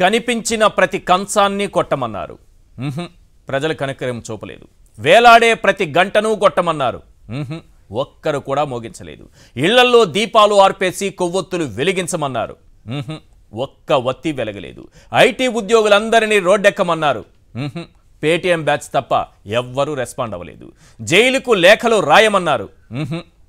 కనిపించిన ప్రతి కంచాన్ని కొట్టమన్నారు. ప్రజలు కనికరం చూపలేదు. వేలాడే ప్రతి గంటను కొట్టమన్నారు. ఒక్కరు కూడా మోగించలేదు. ఇళ్ళల్లో దీపాలు ఆర్పేసి కొవ్వొత్తులు వెలిగించమన్నారు. ఒక్క వత్తి వెలగలేదు. ఐటీ ఉద్యోగులందరినీ రోడ్డెక్కమన్నారు. పేటీఎం బ్యాచ్ తప్ప ఎవ్వరూ రెస్పాండ్ అవ్వలేదు. జైలుకు లేఖలు రాయమన్నారు.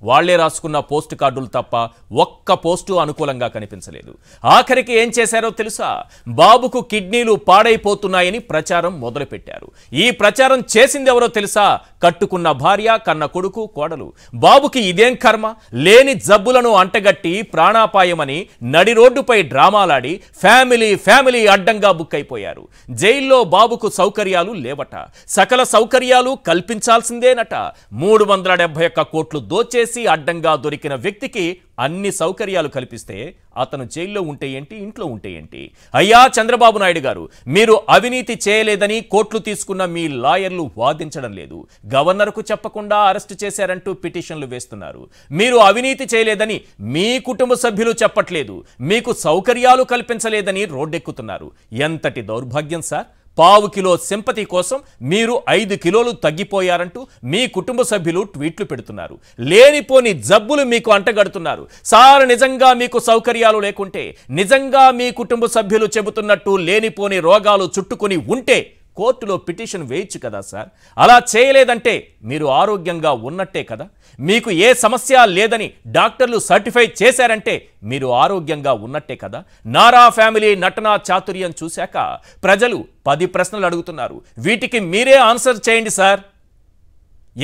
వాళ్ళే రాసుకున్న పోస్ట్ కార్డులు తప్ప ఒక్క పోస్టు అనుకూలంగా కనిపించలేదు. ఆఖరికి ఏం చేశారో తెలుసా? బాబుకు కిడ్నీలు పాడైపోతున్నాయని ప్రచారం మొదలుపెట్టారు. ఈ ప్రచారం చేసింది ఎవరో తెలుసా? కట్టుకున్న భార్య కన్న కొడుకు కోడలు. బాబుకి ఇదేం కర్మ? లేని జబ్బులను అంటగట్టి ప్రాణాపాయమని నడి రోడ్డుపై డ్రామాలాడి ఫ్యామిలీ ఫ్యామిలీ అడ్డంగా బుక్ అయిపోయారు. జైల్లో బాబుకు సౌకర్యాలు లేవట. సకల సౌకర్యాలు కల్పించాల్సిందేనట. మూడు వందల డెబ్బై ఒక్క కోట్లు దోచేసి అడ్డంగా దొరికిన వ్యక్తికి అన్ని సౌకర్యాలు కల్పిస్తే అతను జైల్లో ఉంటే ఏంటి ఇంట్లో ఉంటే ఏంటి? అయ్యా చంద్రబాబు నాయుడు గారు మీరు అవినీతి చేయలేదని కోట్లు తీసుకున్న మీ లాయర్లు వాదించడం లేదు. గవర్నర్కు చెప్పకుండా అరెస్టు చేశారంటూ పిటిషన్లు వేస్తున్నారు. మీరు అవినీతి చేయలేదని మీ కుటుంబ సభ్యులు చెప్పట్లేదు. మీకు సౌకర్యాలు కల్పించలేదని రోడ్డెక్కుతున్నారు. ఎంతటి దౌర్భాగ్యం సార్? పావు కిలో సింపతి కోసం మీరు ఐదు కిలోలు తగ్గిపోయారంటూ మీ కుటుంబ సభ్యులు ట్వీట్లు పెడుతున్నారు. లేనిపోని జబ్బులు మీకు అంటగడుతున్నారు. సార్ నిజంగా మీకు సౌకర్యాలు లేకుంటే నిజంగా మీ కుటుంబ సభ్యులు చెబుతున్నట్టు లేనిపోని రోగాలు చుట్టుకుని ఉంటే కోర్టులో పిటిషన్ వేయచ్చు కదా సార్? అలా చేయలేదంటే మీరు ఆరోగ్యంగా ఉన్నట్టే కదా? మీకు ఏ సమస్య లేదని డాక్టర్లు సర్టిఫై చేశారంటే మీరు ఆరోగ్యంగా ఉన్నట్టే కదా? నారా ఫ్యామిలీ నటనా చాతుర్యం చూశాక ప్రజలు పది ప్రశ్నలు అడుగుతున్నారు. వీటికి మీరే ఆన్సర్ చేయండి sir.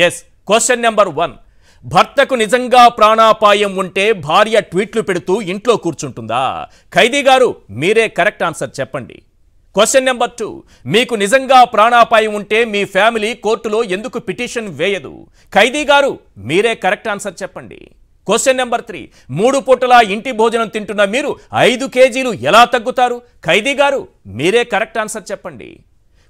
Yes question number one భర్తకు నిజంగా ప్రాణాపాయం ఉంటే భార్య ట్వీట్లు పెడుతూ ఇంట్లో కూర్చుంటుందా? ఖైదీ గారు మీరే కరెక్ట్ ఆన్సర్ చెప్పండి. క్వశ్చన్ నెంబర్ టూ మీకు నిజంగా ప్రాణాపాయం ఉంటే మీ ఫ్యామిలీ కోర్టులో ఎందుకు పిటిషన్ వేయదు? ఖైదీ గారు మీరే కరెక్ట్ ఆన్సర్ చెప్పండి. క్వశ్చన్ నెంబర్ త్రీ మూడు పూటలా ఇంటి భోజనం తింటున్న మీరు ఐదు కేజీలు ఎలా తగ్గుతారు? ఖైదీ గారు మీరే కరెక్ట్ ఆన్సర్ చెప్పండి.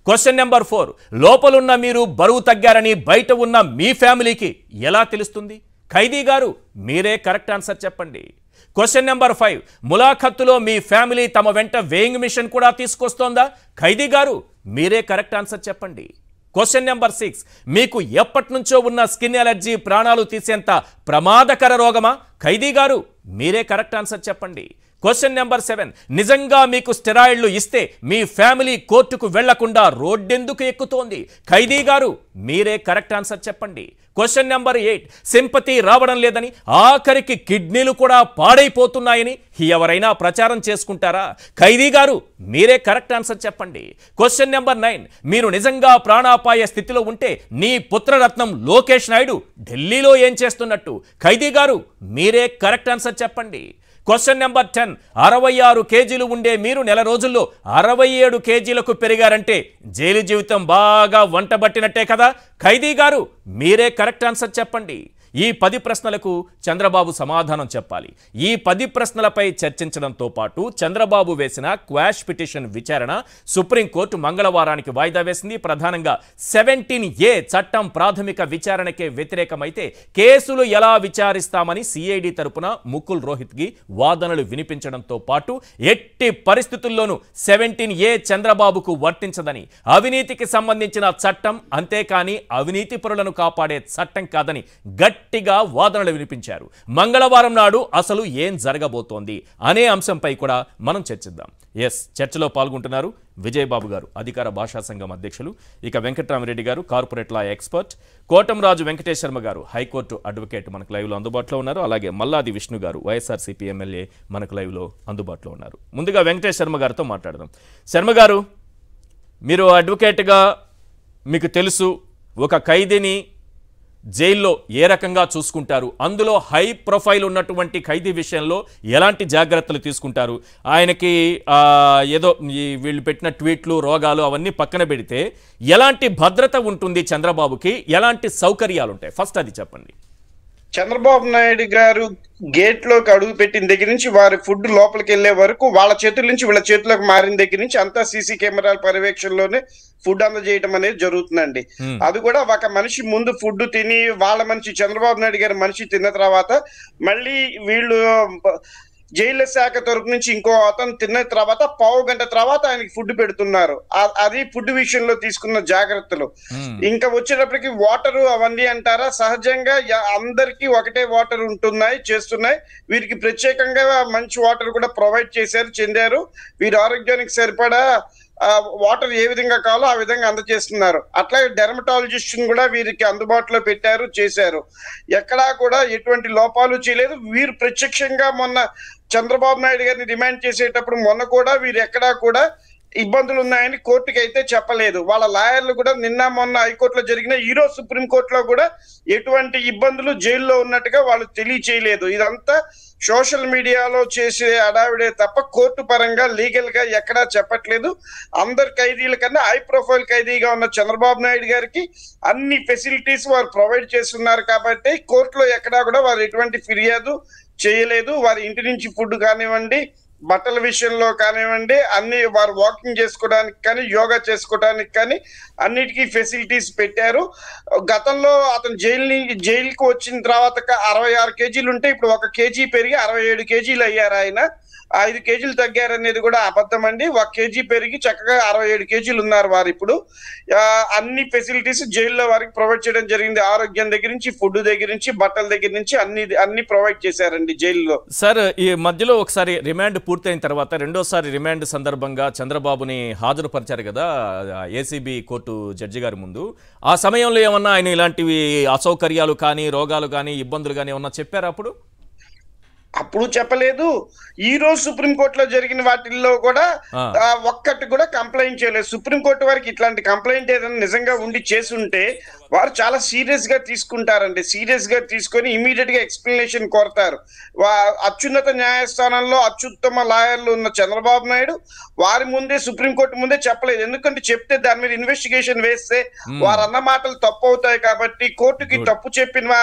క్వశ్చన్ నెంబర్ ఫోర్ లోపలున్న మీరు బరువు తగ్గారని బయట ఉన్న మీ ఫ్యామిలీకి ఎలా తెలుస్తుంది? ఖైదీ గారు మీరే కరెక్ట్ ఆన్సర్ చెప్పండి. క్వశ్చన్ నెంబర్ ఫైవ్ ములాఖత్తులో మీ ఫ్యామిలీ తమ వెంట వేయింగ్ మిషన్ కూడా తీసుకొస్తోందా? ఖైదీ గారు మీరే కరెక్ట్ ఆన్సర్ చెప్పండి. క్వశ్చన్ నెంబర్ సిక్స్ మీకు ఎప్పటి నుంచో ఉన్న స్కిన్ ఎలర్జీ ప్రాణాలు తీసేంత ప్రమాదకర రోగమా? ఖైదీ గారు మీరే కరెక్ట్ ఆన్సర్ చెప్పండి. క్వశ్చన్ నెంబర్ సెవెన్ నిజంగా మీకు స్టెరాయిడ్లు ఇస్తే మీ ఫ్యామిలీ కోర్టుకు వెళ్ళకుండా రోడ్డెందుకు ఎక్కుతోంది? ఖైదీ గారు మీరే కరెక్ట్ ఆన్సర్ చెప్పండి. క్వశ్చన్ నెంబర్ ఎయిట్ సింపతి రావడం లేదని ఆఖరికి కిడ్నీలు కూడా పాడైపోతున్నాయని ఎవరైనా ప్రచారం చేసుకుంటారా? ఖైదీ గారు మీరే కరెక్ట్ ఆన్సర్ చెప్పండి. క్వశ్చన్ నెంబర్ నైన్ మీరు నిజంగా ప్రాణాపాయ స్థితిలో ఉంటే నీ పుత్రరత్నం లోకేష్ నాయుడు ఢిల్లీలో ఏం చేస్తున్నట్టు? ఖైదీ గారు మీరే కరెక్ట్ ఆన్సర్ చెప్పండి. క్వశ్చన్ నెంబర్ టెన్ అరవై ఆరు కేజీలు ఉండే మీరు నెల రోజుల్లో అరవై ఏడు కేజీలకు పెరిగారంటే జైలు జీవితం బాగా వంటబట్టినట్టే కదా? ఖైదీ గారు మీరే కరెక్ట్ ఆన్సర్ చెప్పండి. ఈ పది ప్రశ్నలకు చంద్రబాబు సమాధానం చెప్పాలి. ఈ పది ప్రశ్నలపై చర్చించడంతో పాటు చంద్రబాబు వేసిన క్వాష్ పిటిషన్ విచారణ సుప్రీంకోర్టు మంగళవారానికి వాయిదా వేసింది. ప్రధానంగా సెవెంటీన్ ఏ చట్టం ప్రాథమిక విచారణకే వ్యతిరేకమైతే కేసులు ఎలా విచారిస్తామని సిఐడి తరపున ముకుల్ రోహిత్కి వాదనలు వినిపించడంతో పాటు ఎట్టి పరిస్థితుల్లోనూ సెవెంటీన్ ఏ చంద్రబాబుకు వర్తించదని అవినీతికి సంబంధించిన చట్టం అంతేకాని అవినీతి పరులను కాపాడే చట్టం కాదని గట్టి గట్టిగా వాదనలు వినిపించారు. మంగళవారం నాడు అసలు ఏం జరగబోతోంది అనే అంశంపై కూడా మనం చర్చిద్దాం. ఎస్ చర్చలో పాల్గొంటున్నారు విజయబాబు గారు అధికార భాషా సంఘం అధ్యక్షులు. ఇక వెంకట్రామరెడ్డి గారు corporate law expert. Kotamraju Venkatesh Sharma గారు హైకోర్టు అడ్వకేట్ మనకు లైవ్లో అందుబాటులో ఉన్నారు. అలాగే మల్లాది విష్ణు గారు వైఎస్ఆర్సీపీ ఎమ్మెల్యే మనకు లైవ్లో అందుబాటులో ఉన్నారు. ముందుగా వెంకటేష్ శర్మ గారితో మాట్లాడదాం. శర్మ గారు మీరు అడ్వకేట్గా మీకు తెలుసు ఒక ఖైదీని జైల్లో ఏ రకంగా చూసుకుంటారు? అందులో హై ప్రొఫైల్ ఉన్నటువంటి ఖైదీ విషయంలో ఎలాంటి జాగ్రత్తలు తీసుకుంటారు? ఆయనకి ఏదో వీళ్ళు పెట్టిన ట్వీట్లు రోగాలు అవన్నీ పక్కన పెడితే ఎలాంటి భద్రత ఉంటుంది చంద్రబాబుకి? ఎలాంటి సౌకర్యాలు ఉంటాయి ఫస్ట్ అది చెప్పండి. చంద్రబాబు నాయుడు గారు గేట్లోకి అడుగు పెట్టిన దగ్గర నుంచి వారి ఫుడ్ లోపలికి వెళ్ళే వరకు వాళ్ళ చేతుల నుంచి వీళ్ళ చేతులకు మారిన దగ్గర నుంచి అంతా సీసీ కెమెరాల పర్యవేక్షణలోనే ఫుడ్ అందజేయటం అనేది జరుగుతుందండి. అది కూడా ఒక మనిషి ముందు ఫుడ్ తిని వాళ్ళ మనిషి చంద్రబాబు నాయుడు గారి మనిషి తిన్న తర్వాత మళ్ళీ వీళ్ళు జైలు శాఖ తరపు నుంచి ఇంకో అతను తిన్న తర్వాత పావు గంట తర్వాత ఆయనకి ఫుడ్ పెడుతున్నారు. అది ఫుడ్ విషయంలో తీసుకున్న జాగ్రత్తలు. ఇంకా వచ్చేటప్పటికి వాటర్ అవన్నీ అంటారా? సహజంగా అందరికీ ఒకటే వాటర్ ఉంటున్నాయి చేస్తున్నాయి. వీరికి ప్రత్యేకంగా మంచి వాటర్ కూడా ప్రొవైడ్ చేశారు చెందారు. వీరి ఆరోగ్యానికి సరిపడా వాటర్ ఏ విధంగా కావాలో ఆ విధంగా అందజేస్తున్నారు. అట్లాగే డెర్మటాలజిస్ట్ కూడా వీరికి అందుబాటులో పెట్టారు చేశారు. ఎక్కడా కూడా ఎటువంటి లోపాలు చేయలేదు. వీరు ప్రత్యక్షంగా మొన్న చంద్రబాబు నాయుడు గారిని డిమాండ్ చేసేటప్పుడు మొన్న కూడా వీరు ఎక్కడా కూడా ఇబ్బందులు ఉన్నాయని కోర్టుకి అయితే చెప్పలేదు. వాళ్ళ లాయర్లు కూడా నిన్న మొన్న హైకోర్టులో జరిగిన ఈ రోజు సుప్రీంకోర్టులో కూడా ఎటువంటి ఇబ్బందులు జైల్లో ఉన్నట్టుగా వాళ్ళు తెలియచేయలేదు. ఇదంతా సోషల్ మీడియాలో చేసే అడావిడే తప్ప కోర్టు పరంగా లీగల్గా ఎక్కడా చెప్పట్లేదు. అందరు ఖైదీల కన్నా హై ప్రొఫైల్ ఖైదీగా ఉన్న చంద్రబాబు నాయుడు గారికి అన్ని ఫెసిలిటీస్ వారు ప్రొవైడ్ చేస్తున్నారు కాబట్టి కోర్టులో ఎక్కడా కూడా వారు ఎటువంటి ఫిర్యాదు చేయలేదు. వారి ఇంటి నుంచి ఫుడ్ కానివ్వండి బట్టల విషయంలో కానివ్వండి అన్ని వారు వాకింగ్ చేసుకోవడానికి కానీ యోగా చేసుకోవడానికి కానీ అన్నిటికీ ఫెసిలిటీస్ పెట్టారు. గతంలో అతను జైలు జైలుకు వచ్చిన తర్వాత అరవై ఆరు కేజీలు ఉంటే ఇప్పుడు ఒక కేజీ పెరిగి అరవై ఏడు కేజీలు అయ్యారు ఆయన. ఐదు కేజీలు తగ్గారనేది కూడా అబద్ధం అండి. ఒక కేజీ పెరిగి చక్కగా అరవై ఏడు కేజీలు ఉన్నారు వారు ఇప్పుడు. అన్ని ఫెసిలిటీస్ జైల్లో వారికి ప్రొవైడ్ చేయడం జరిగింది. ఆరోగ్యం దగ్గర నుంచి ఫుడ్ దగ్గర నుంచి బట్టల దగ్గర నుంచి అన్ని అన్ని ప్రొవైడ్ చేశారండి జైల్లో. సార్ ఈ మధ్యలో ఒకసారి రిమాండ్ పూర్తయిన తర్వాత రెండోసారి రిమాండ్ సందర్భంగా చంద్రబాబుని హాజరుపరిచారు కదా ఏసీబీ కోర్టు జడ్జి గారి ముందు. ఆ సమయంలో ఏమన్నా ఆయన ఇలాంటివి అసౌకర్యాలు కానీ రోగాలు కానీ ఇబ్బందులు కానీ ఏమన్నా చెప్పారా అప్పుడు? అప్పుడు చెప్పలేదు. ఈ రోజు సుప్రీంకోర్టులో జరిగిన వాటిల్లో కూడా ఒక్కటి కూడా కంప్లైంట్ చేయలేదు. సుప్రీంకోర్టు వారికి ఇట్లాంటి కంప్లైంట్ ఏదైనా నిజంగా ఉండి చేసుంటే వారు చాలా సీరియస్గా తీసుకుంటారండి. సీరియస్గా తీసుకొని ఇమీడియట్గా ఎక్స్ప్లెనేషన్ కోరతారు. అత్యున్నత న్యాయస్థానంలో అత్యుత్తమ లాయర్లు ఉన్న చంద్రబాబు నాయుడు వారి ముందే సుప్రీంకోర్టు ముందే చెప్పలేదు. ఎందుకంటే చెప్తే దాని మీద ఇన్వెస్టిగేషన్ వేస్తే వారు అన్న మాటలు తప్పు అవుతాయి కాబట్టి కోర్టుకి తప్పు చెప్పిన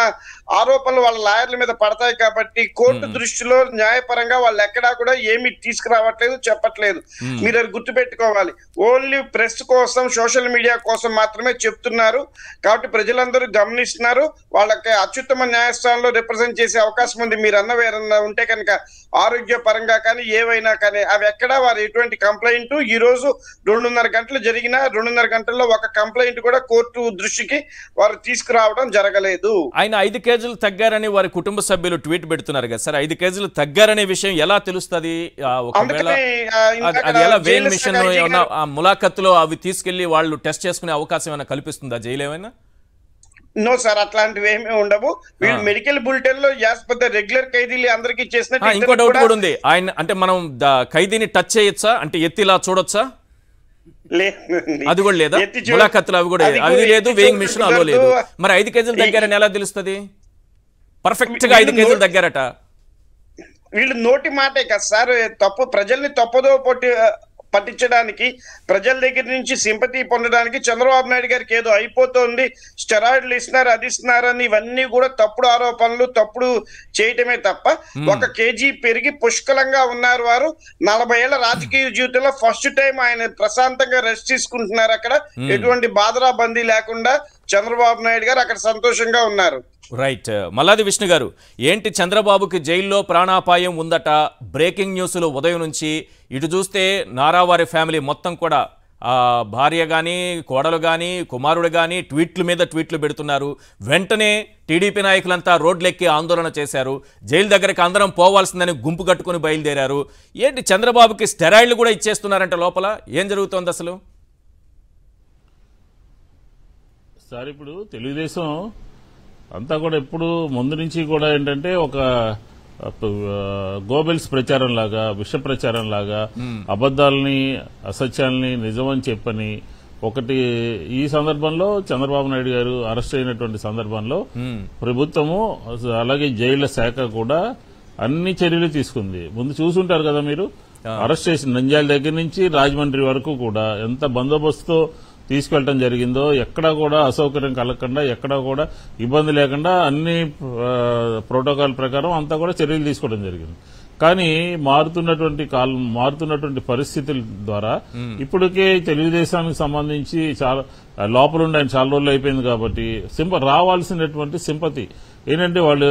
ఆరోపణలు వాళ్ళ లాయర్ల మీద పడతాయి కాబట్టి కోర్టు దృష్టిలో న్యాయపరంగా వాళ్ళు ఎక్కడా కూడా ఏమి తీసుకురావట్లేదు చెప్పట్లేదు. మీరు అది గుర్తుపెట్టుకోవాలి. ఓన్లీ ప్రెస్ కోసం సోషల్ మీడియా కోసం మాత్రమే చెప్తున్నారు. కాబట్టి ప్రజలందరూ గమనిస్తున్నారు. వాళ్ళకి అత్యుత్తమ న్యాయస్థానంలో రిప్రజెంట్ చేసే అవకాశం ఉంది. మీరు అన్న వేరన్నా ఉంటే కనుక ఆరోగ్య పరంగా కానీ ఏవైనా కానీ అవి ఎక్కడా వారు ఎటువంటి కంప్లైంట్ ఈ రోజు రెండున్నర గంటలు జరిగిన రెండున్నర గంటల్లో ఒక కంప్లైంట్ కూడా కోర్టు దృష్టికి వారు తీసుకురావడం జరగలేదు. ఆయన ఐదు కేజీలు తగ్గారని వారి కుటుంబ సభ్యులు ట్వీట్ పెడుతున్నారు కదా సార్. ఐదు కేజీలు తగ్గారనే విషయం ఎలా తెలుస్తుంది? ములాఖత్తులో అవి తీసుకెళ్ళి వాళ్ళు టెస్ట్ చేసుకునే అవకాశం ఏమైనా కల్పిస్తుందా జైలు ఏమైనా? నో సార్ అట్లాంటివి ఏమీ ఉండవు. వీళ్ళు మెడికల్ బులెటిన్లో ద రెగ్యులర్ ఖైదీలు అందరికీ ఆ, చేసినట్టు ఇంకో డౌట్ కూడా ఉంది. ఆయన అంటే మనం ఖైదీని టచ్ చేయొచ్చా? అంటే ఎత్తి ఇలా చూడొచ్చా. అది కూడా లేదా? ములాఖత్తులు అవి కూడా అవి లేదు వేయింగ్ మిషన్ అలో లేదు. మరి ఐదు కేజీలు తగ్గారని ఎలా తెలుస్తుంది? పర్ఫెక్ట్గా ఐదు కేజీలు తగ్గారట వీళ్ళు నోటి మాటే కదా సార్ తప్పు ప్రజల్ని తప్పుదో పట్టి పట్టించడానికి ప్రజల దగ్గర నుంచి సింపతి పొందడానికి చంద్రబాబు నాయుడు గారికి ఏదో అయిపోతుంది. స్టెరాయిడ్లు ఇస్తున్నారు అది ఇస్తున్నారు అని ఇవన్నీ కూడా తప్పుడు ఆరోపణలు తప్పుడు చేయటమే తప్ప ఒక కేజీ పెరిగి పుష్కలంగా ఉన్నారు వారు. నలభై ఏళ్ళ రాజకీయ జీవితంలో ఫస్ట్ టైం ఆయన ప్రశాంతంగా రెస్ట్ తీసుకుంటున్నారు అక్కడ. ఎటువంటి బాధరా బందీ లేకుండా చంద్రబాబు నాయుడు గారు అక్కడ సంతోషంగా ఉన్నారు. రైట్ మల్లాది విష్ణు గారు ఏంటి చంద్రబాబుకి జైల్లో ప్రాణాపాయం ఉందట? బ్రేకింగ్ న్యూస్లు ఉదయం నుంచి ఇటు చూస్తే నారావారి ఫ్యామిలీ మొత్తం కూడా భార్య కానీ కోడలు కానీ కుమారుడు కానీ ట్వీట్ల మీద ట్వీట్లు పెడుతున్నారు. వెంటనే టీడీపీ నాయకులంతా రోడ్లెక్కి ఆందోళన చేశారు. జైలు దగ్గరికి అందరం పోవాల్సిందని గుంపు కట్టుకుని బయలుదేరారు. ఏంటి చంద్రబాబుకి స్టెరాయిడ్లు కూడా ఇచ్చేస్తున్నారంట లోపల? ఏం జరుగుతోంది అసలు? సార్ ఇప్పుడు తెలుగుదేశం అంతా కూడా ఎప్పుడు ముందు నుంచి కూడా ఏంటంటే ఒక గోబెల్స్ ప్రచారం లాగా విష ప్రచారం లాగా అబద్దాలని అసత్యాలని నిజమని చెప్పని ఒకటి ఈ సందర్భంలో చంద్రబాబు నాయుడు గారు అరెస్ట్ అయినటువంటి సందర్భంలో ప్రభుత్వము అలాగే జైళ్ళ శాఖ కూడా అన్ని చర్యలు తీసుకుంది. ముందు చూసుంటారు కదా మీరు? అరెస్ట్ చేసిన నంద్యాల దగ్గర నుంచి రాజమండ్రి వరకు కూడా ఎంత బందోబస్తుతో తీసుకెళ్ళడం జరిగిందో ఎక్కడా కూడా అసౌకర్యం కలగకుండా ఎక్కడా కూడా ఇబ్బంది లేకుండా అన్ని ప్రోటోకాల్ ప్రకారం అంతా కూడా చర్యలు తీసుకోవడం జరిగింది. కానీ మారుతున్నటువంటి కాలం మారుతున్నటువంటి పరిస్థితుల ద్వారా ఇప్పటికే తెలుగుదేశానికి సంబంధించి చాలా లోపల ఉండి ఆయన చాలా రోజులు అయిపోయింది కాబట్టి సింప రావాల్సినటువంటి సింపతి. ఏంటంటే వాళ్ళు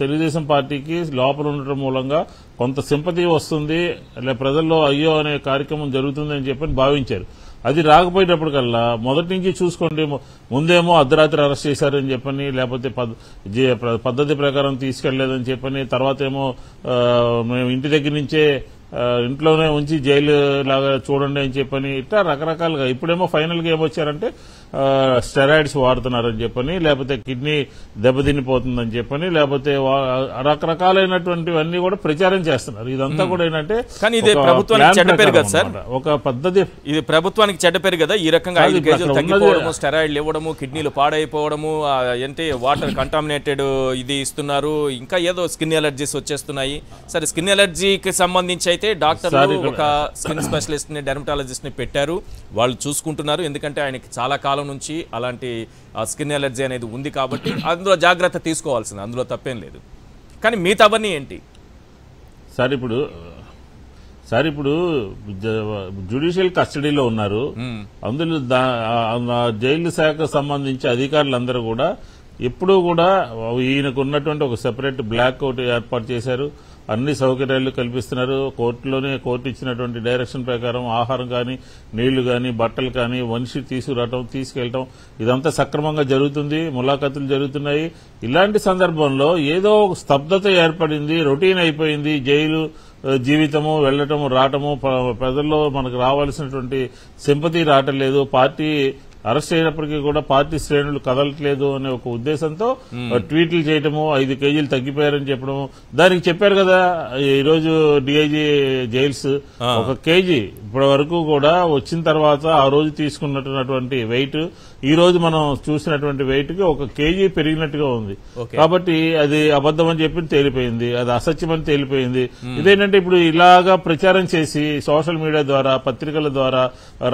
తెలుగుదేశం పార్టీకి లోపల ఉండటం మూలంగా కొంత సింపతి వస్తుంది లే ప్రజల్లో అయ్యో అనే కార్యక్రమం జరుగుతుంది అని చెప్పని భావించారు. అది రాకపోయేటప్పటికల్లా మొదటి నుంచి చూసుకోండి ముందేమో అర్ధరాత్రి అరెస్ట్ చేశారని చెప్పని లేకపోతే పద్- జే- పద్ధతి ప్రకారం తీసుకెళ్ళేదని చెప్పని తర్వాత ఏమో మేము ఇంటి దగ్గర నుంచే ఇంట్లోనే ఉంచి జైలు లాగా చూడండి అని చెప్పని ఇట్లా రకరకాలుగా. ఇప్పుడేమో ఫైనల్గా ఏమొచ్చారంటే స్టెరాయిడ్స్ వాడుతున్నారని చెప్పని లేకపోతే కిడ్నీ దెబ్బతినిపోతుందని చెప్పని లేకపోతే రకరకాలైనటువంటివన్నీ కూడా ప్రచారం చేస్తున్నారు. ఇదంతా కూడా ఏంటంటే కానీ ఇది ప్రభుత్వానికి చెడ్డ పేరు కదా సార్? ఒక పద్ధతి ఇది ప్రభుత్వానికి చెడ్డ పేరు కదా? ఈ రకంగా ఐదు కేజీలు తగ్గిపోవడము స్టెరాయిడ్లు ఇవ్వడము కిడ్నీలు పాడైపోవడము ఏంటి వాటర్ కంటామినేటెడ్ ఇది ఇస్తున్నారు. ఇంకా ఏదో స్కిన్ ఎలర్జీస్ వచ్చేస్తున్నాయి. సరే స్కిన్ ఎలర్జీకి సంబంధించి అయితే డాక్టర్లు ఒక స్కిన్ స్పెషలిస్ట్ని డెర్మటాలజిస్ట్ని పెట్టారు. వాళ్ళు చూసుకుంటున్నారు. ఎందుకంటే ఆయనకి చాలా కాలం నుంచి అలాంటి స్కిన్ ఎలర్జీ అనేది ఉంది కాబట్టి అందులో జాగ్రత్త తీసుకోవాల్సింది. అందులో తప్పేం లేదు. కానీ మిగతావన్నీ ఏంటి? సార్ ఇప్పుడు సార్ ఇప్పుడు జుడిషియల్ కస్టడీలో ఉన్నారు. అందులో జైలు శాఖకు సంబంధించి అధికారులందరూ కూడా ఎప్పుడూ కూడా ఈయనకు ఉన్నటువంటి ఒక సెపరేట్ బ్లాక్ అవుట్ ఏర్పాటు చేశారు. అన్ని సౌకర్యాలు కల్పిస్తున్నారు. కోర్టులోనే కోర్టు ఇచ్చినటువంటి డైరెక్షన్ ప్రకారం ఆహారం కానీ నీళ్ళు కానీ బట్టలు కానీ మనిషి తీసుకురావటం తీసుకెళ్ళటం ఇదంతా సక్రమంగా జరుగుతుంది. ములాఖతులు జరుగుతున్నాయి. ఇలాంటి సందర్భంలో ఏదో ఒక స్తబ్దత ఏర్పడింది రొటీన్ అయిపోయింది. జైలు జీవితము వెళ్ళటము రావటము ప్రజల్లో మనకు రావాల్సినటువంటి సింపతి రావటం లేదు. పార్టీ అరెస్ట్ అయినప్పటికీ కూడా పార్టీ శ్రేణులు కదలట్లేదు అనే ఒక ఉద్దేశంతో ట్వీట్లు చేయటము ఐదు కేజీలు తగ్గిపోయారని చెప్పడము. దానికి చెప్పారు కదా ఈ రోజు డిఐజీ జైల్స్ ఒక కేజీ ఇప్పటి వరకు కూడా వచ్చిన తర్వాత ఆ రోజు తీసుకున్నటువంటి వెయిట్ ఈ రోజు మనం చూసినటువంటి వెయిట్కి ఒక కేజీ పెరిగినట్టుగా ఉంది. కాబట్టి అది అబద్ధం అని చెప్పి తేలిపోయింది అది అసత్యం అని తేలిపోయింది. ఇదేంటంటే ఇప్పుడు ఇలాగా ప్రచారం చేసి సోషల్ మీడియా ద్వారా పత్రికల ద్వారా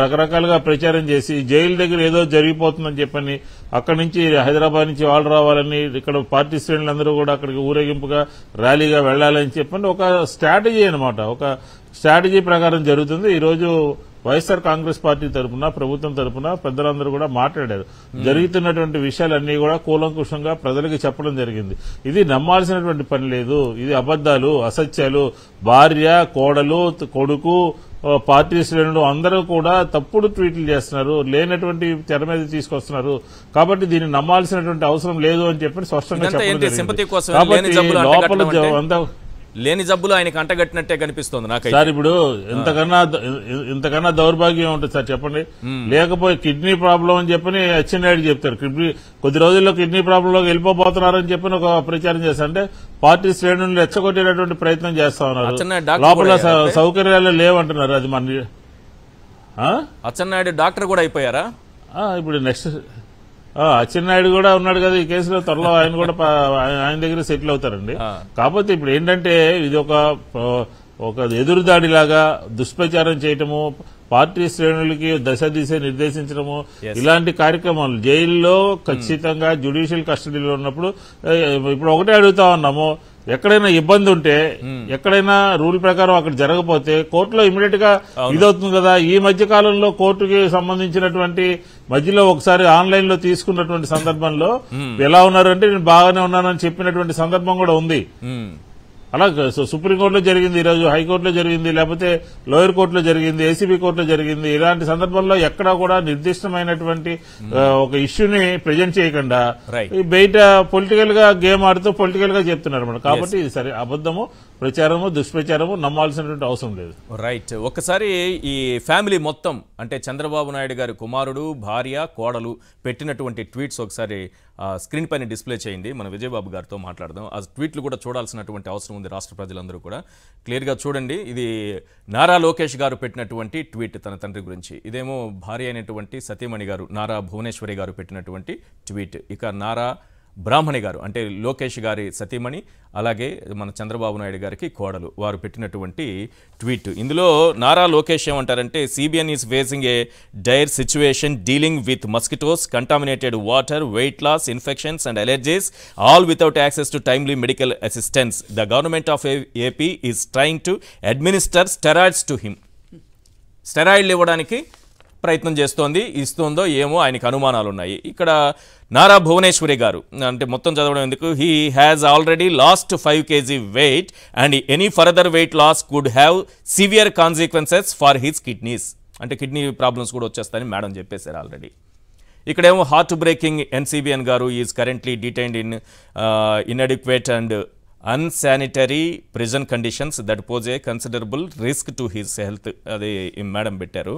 రకరకాలుగా ప్రచారం చేసి జైలు దగ్గర ఏదో జరిగిపోతుందని చెప్పని అక్కడి నుంచి హైదరాబాద్ నుంచి వాళ్ళు రావాలని ఇక్కడ పార్టీ శ్రేణులందరూ కూడా అక్కడికి ఊరేగింపుగా ర్యాలీగా వెళ్ళాలని చెప్పని ఒక స్ట్రాటజీ అన్నమాట. ఒక స్ట్రాటజీ ప్రకారం జరుగుతుంది. ఈ రోజు వైఎస్ఆర్ కాంగ్రెస్ పార్టీ తరపున ప్రభుత్వం తరపున పెద్దలందరూ కూడా మాట్లాడారు. జరుగుతున్నటువంటి విషయాలన్నీ కూడా కూలంకుషంగా ప్రజలకు చెప్పడం జరిగింది. ఇది నమ్మాల్సినటువంటి పని లేదు. ఇది అబద్దాలు అసత్యాలు. భార్య కోడలు కొడుకు పార్టీ శ్రేణులు అందరూ కూడా తప్పుడు ట్వీట్లు చేస్తున్నారు. లేనటువంటి తెర మీద తీసుకొస్తున్నారు. కాబట్టి దీన్ని నమ్మాల్సినటువంటి అవసరం లేదు అని చెప్పి స్పష్టంగా చెప్పడం లోపల లేని జబ్బులు ఆయనకి అంటగట్టినట్టే కనిపిస్తోంది నాకైతే. సార్ ఇప్పుడు ఇంతకన్నా ఇంతకన్నా దౌర్భాగ్యం ఉంటుంది సార్ చెప్పండి. లేకపోతే కిడ్నీ ప్రాబ్లం అని చెప్పని అచ్చెన్నాయుడు చెప్తారు. కిడ్నీ కొద్ది రోజుల్లో కిడ్నీ ప్రాబ్లంలోకి వెళ్ళిపోతున్నారని చెప్పని ఒక ప్రచారం చేస్తారు అంటే పార్టీ శ్రేణులను రెచ్చగొట్టేటటువంటి ప్రయత్నం చేస్తా ఉన్నారు. లోపల? సౌకర్యాలు లేవంటున్నారు అది మన? అచ్చెన్నాయుడు డాక్టర్ కూడా అయిపోయారా? ఇప్పుడు నెక్స్ట్ అచ్చెన్నాయుడు కూడా ఉన్నాడు కదా ఈ కేసులో త్వరలో ఆయన కూడా ఆయన దగ్గర సెటిల్ అవుతారండి. కాకపోతే ఇప్పుడు ఏంటంటే ఇది ఒక ఒక ఎదురుదాడిలాగా దుష్ప్రచారం చేయటము పార్టీ శ్రేణులకి దశ దిశ నిర్దేశించడము. ఇలాంటి కార్యక్రమాలు జైల్లో ఖచ్చితంగా జ్యుడిషియల్ కస్టడీలో ఉన్నప్పుడు ఇప్పుడు ఒకటే అడుగుతా ఉన్నాము ఎక్కడైనా ఇబ్బంది ఉంటే ఎక్కడైనా రూల్ ప్రకారం అక్కడ జరగకపోతే కోర్టులో ఇమీడియట్గా ఇదవుతుంది కదా. ఈ మధ్య కాలంలో కోర్టుకి సంబంధించినటువంటి మధ్యలో ఒకసారి ఆన్లైన్లో తీసుకున్నటువంటి సందర్భంలో ఎలా ఉన్నారంటే నేను బాగానే ఉన్నానని చెప్పినటువంటి సందర్భం కూడా ఉంది. అలా సుప్రీంకోర్టులో జరిగింది ఈ రోజు హైకోర్టులో జరిగింది లేకపోతే లోయర్ కోర్టులో జరిగింది ఏసీబీ కోర్టులో జరిగింది. ఇలాంటి సందర్భంలో ఎక్కడా కూడా నిర్దిష్టమైనటువంటి ఒక ఇష్యూని ప్రజెంట్ చేయకుండా బయట పొలిటికల్గా గేమ్ ఆడుతూ పొలిటికల్గా చెప్తున్నారు కాబట్టి ఇది సరే అబద్ధము. ప్రచారము దుష్ప్రచారము నమ్మాల్సినటువంటి అవసరం లేదు. రైట్ ఒకసారి ఈ ఫ్యామిలీ మొత్తం అంటే చంద్రబాబు నాయుడు గారి కుమారుడు భార్య కోడలు పెట్టినటువంటి ట్వీట్స్ ఒకసారి స్క్రీన్ పైన డిస్ప్లే చేయండి. మన విజయబాబు గారితో మాట్లాడదాం. ఆ ట్వీట్లు కూడా చూడాల్సినటువంటి అవసరం ఉంది రాష్ట్ర ప్రజలందరూ కూడా. క్లియర్గా చూడండి. ఇది నారా లోకేష్ గారు పెట్టినటువంటి ట్వీట్ తన తండ్రి గురించి. ఇదేమో భార్య అయినటువంటి సతీమణి గారు నారా భువనేశ్వరి గారు పెట్టినటువంటి ట్వీట్. ఇక నారా బ్రాహ్మణి గారు అంటే లోకేష్ గారి సతీమణి అలాగే మన చంద్రబాబు నాయుడు గారికి కోడలు. వారు పెట్టినటువంటి ట్వీట్. ఇందులో నారా లోకేష్ ఏమంటారంటే CBN is facing a dire situation dealing with mosquitoes contaminated water weight loss infections and allergies all without access to timely medical assistance. The government of AP is trying to administer steroids to him. స్టెరాయిడ్లు ఇవ్వడానికి ప్రయత్నం చేస్తోంది ఇస్తుందో ఏమో ఆయనకు అనుమానాలు ఉన్నాయి ఇక్కడ నారా భువనేశ్వరి గారు అంటే మొత్తం చదవడం ఎందుకు? He has already lost five KG weight and any further weight loss could have severe consequences for his kidneys అంటే కిడ్నీ ప్రాబ్లమ్స్ కూడా వచ్చేస్తాయని మేడం చెప్పేశారు ఆల్రెడీ ఇక్కడేమో హార్ట్ బ్రేకింగ్ ఎన్సీబీఎన్ గారు is currently detained in inadequate and unsanitary prison conditions that pose a considerable risk to his health అది ఈ madam పెట్టారు.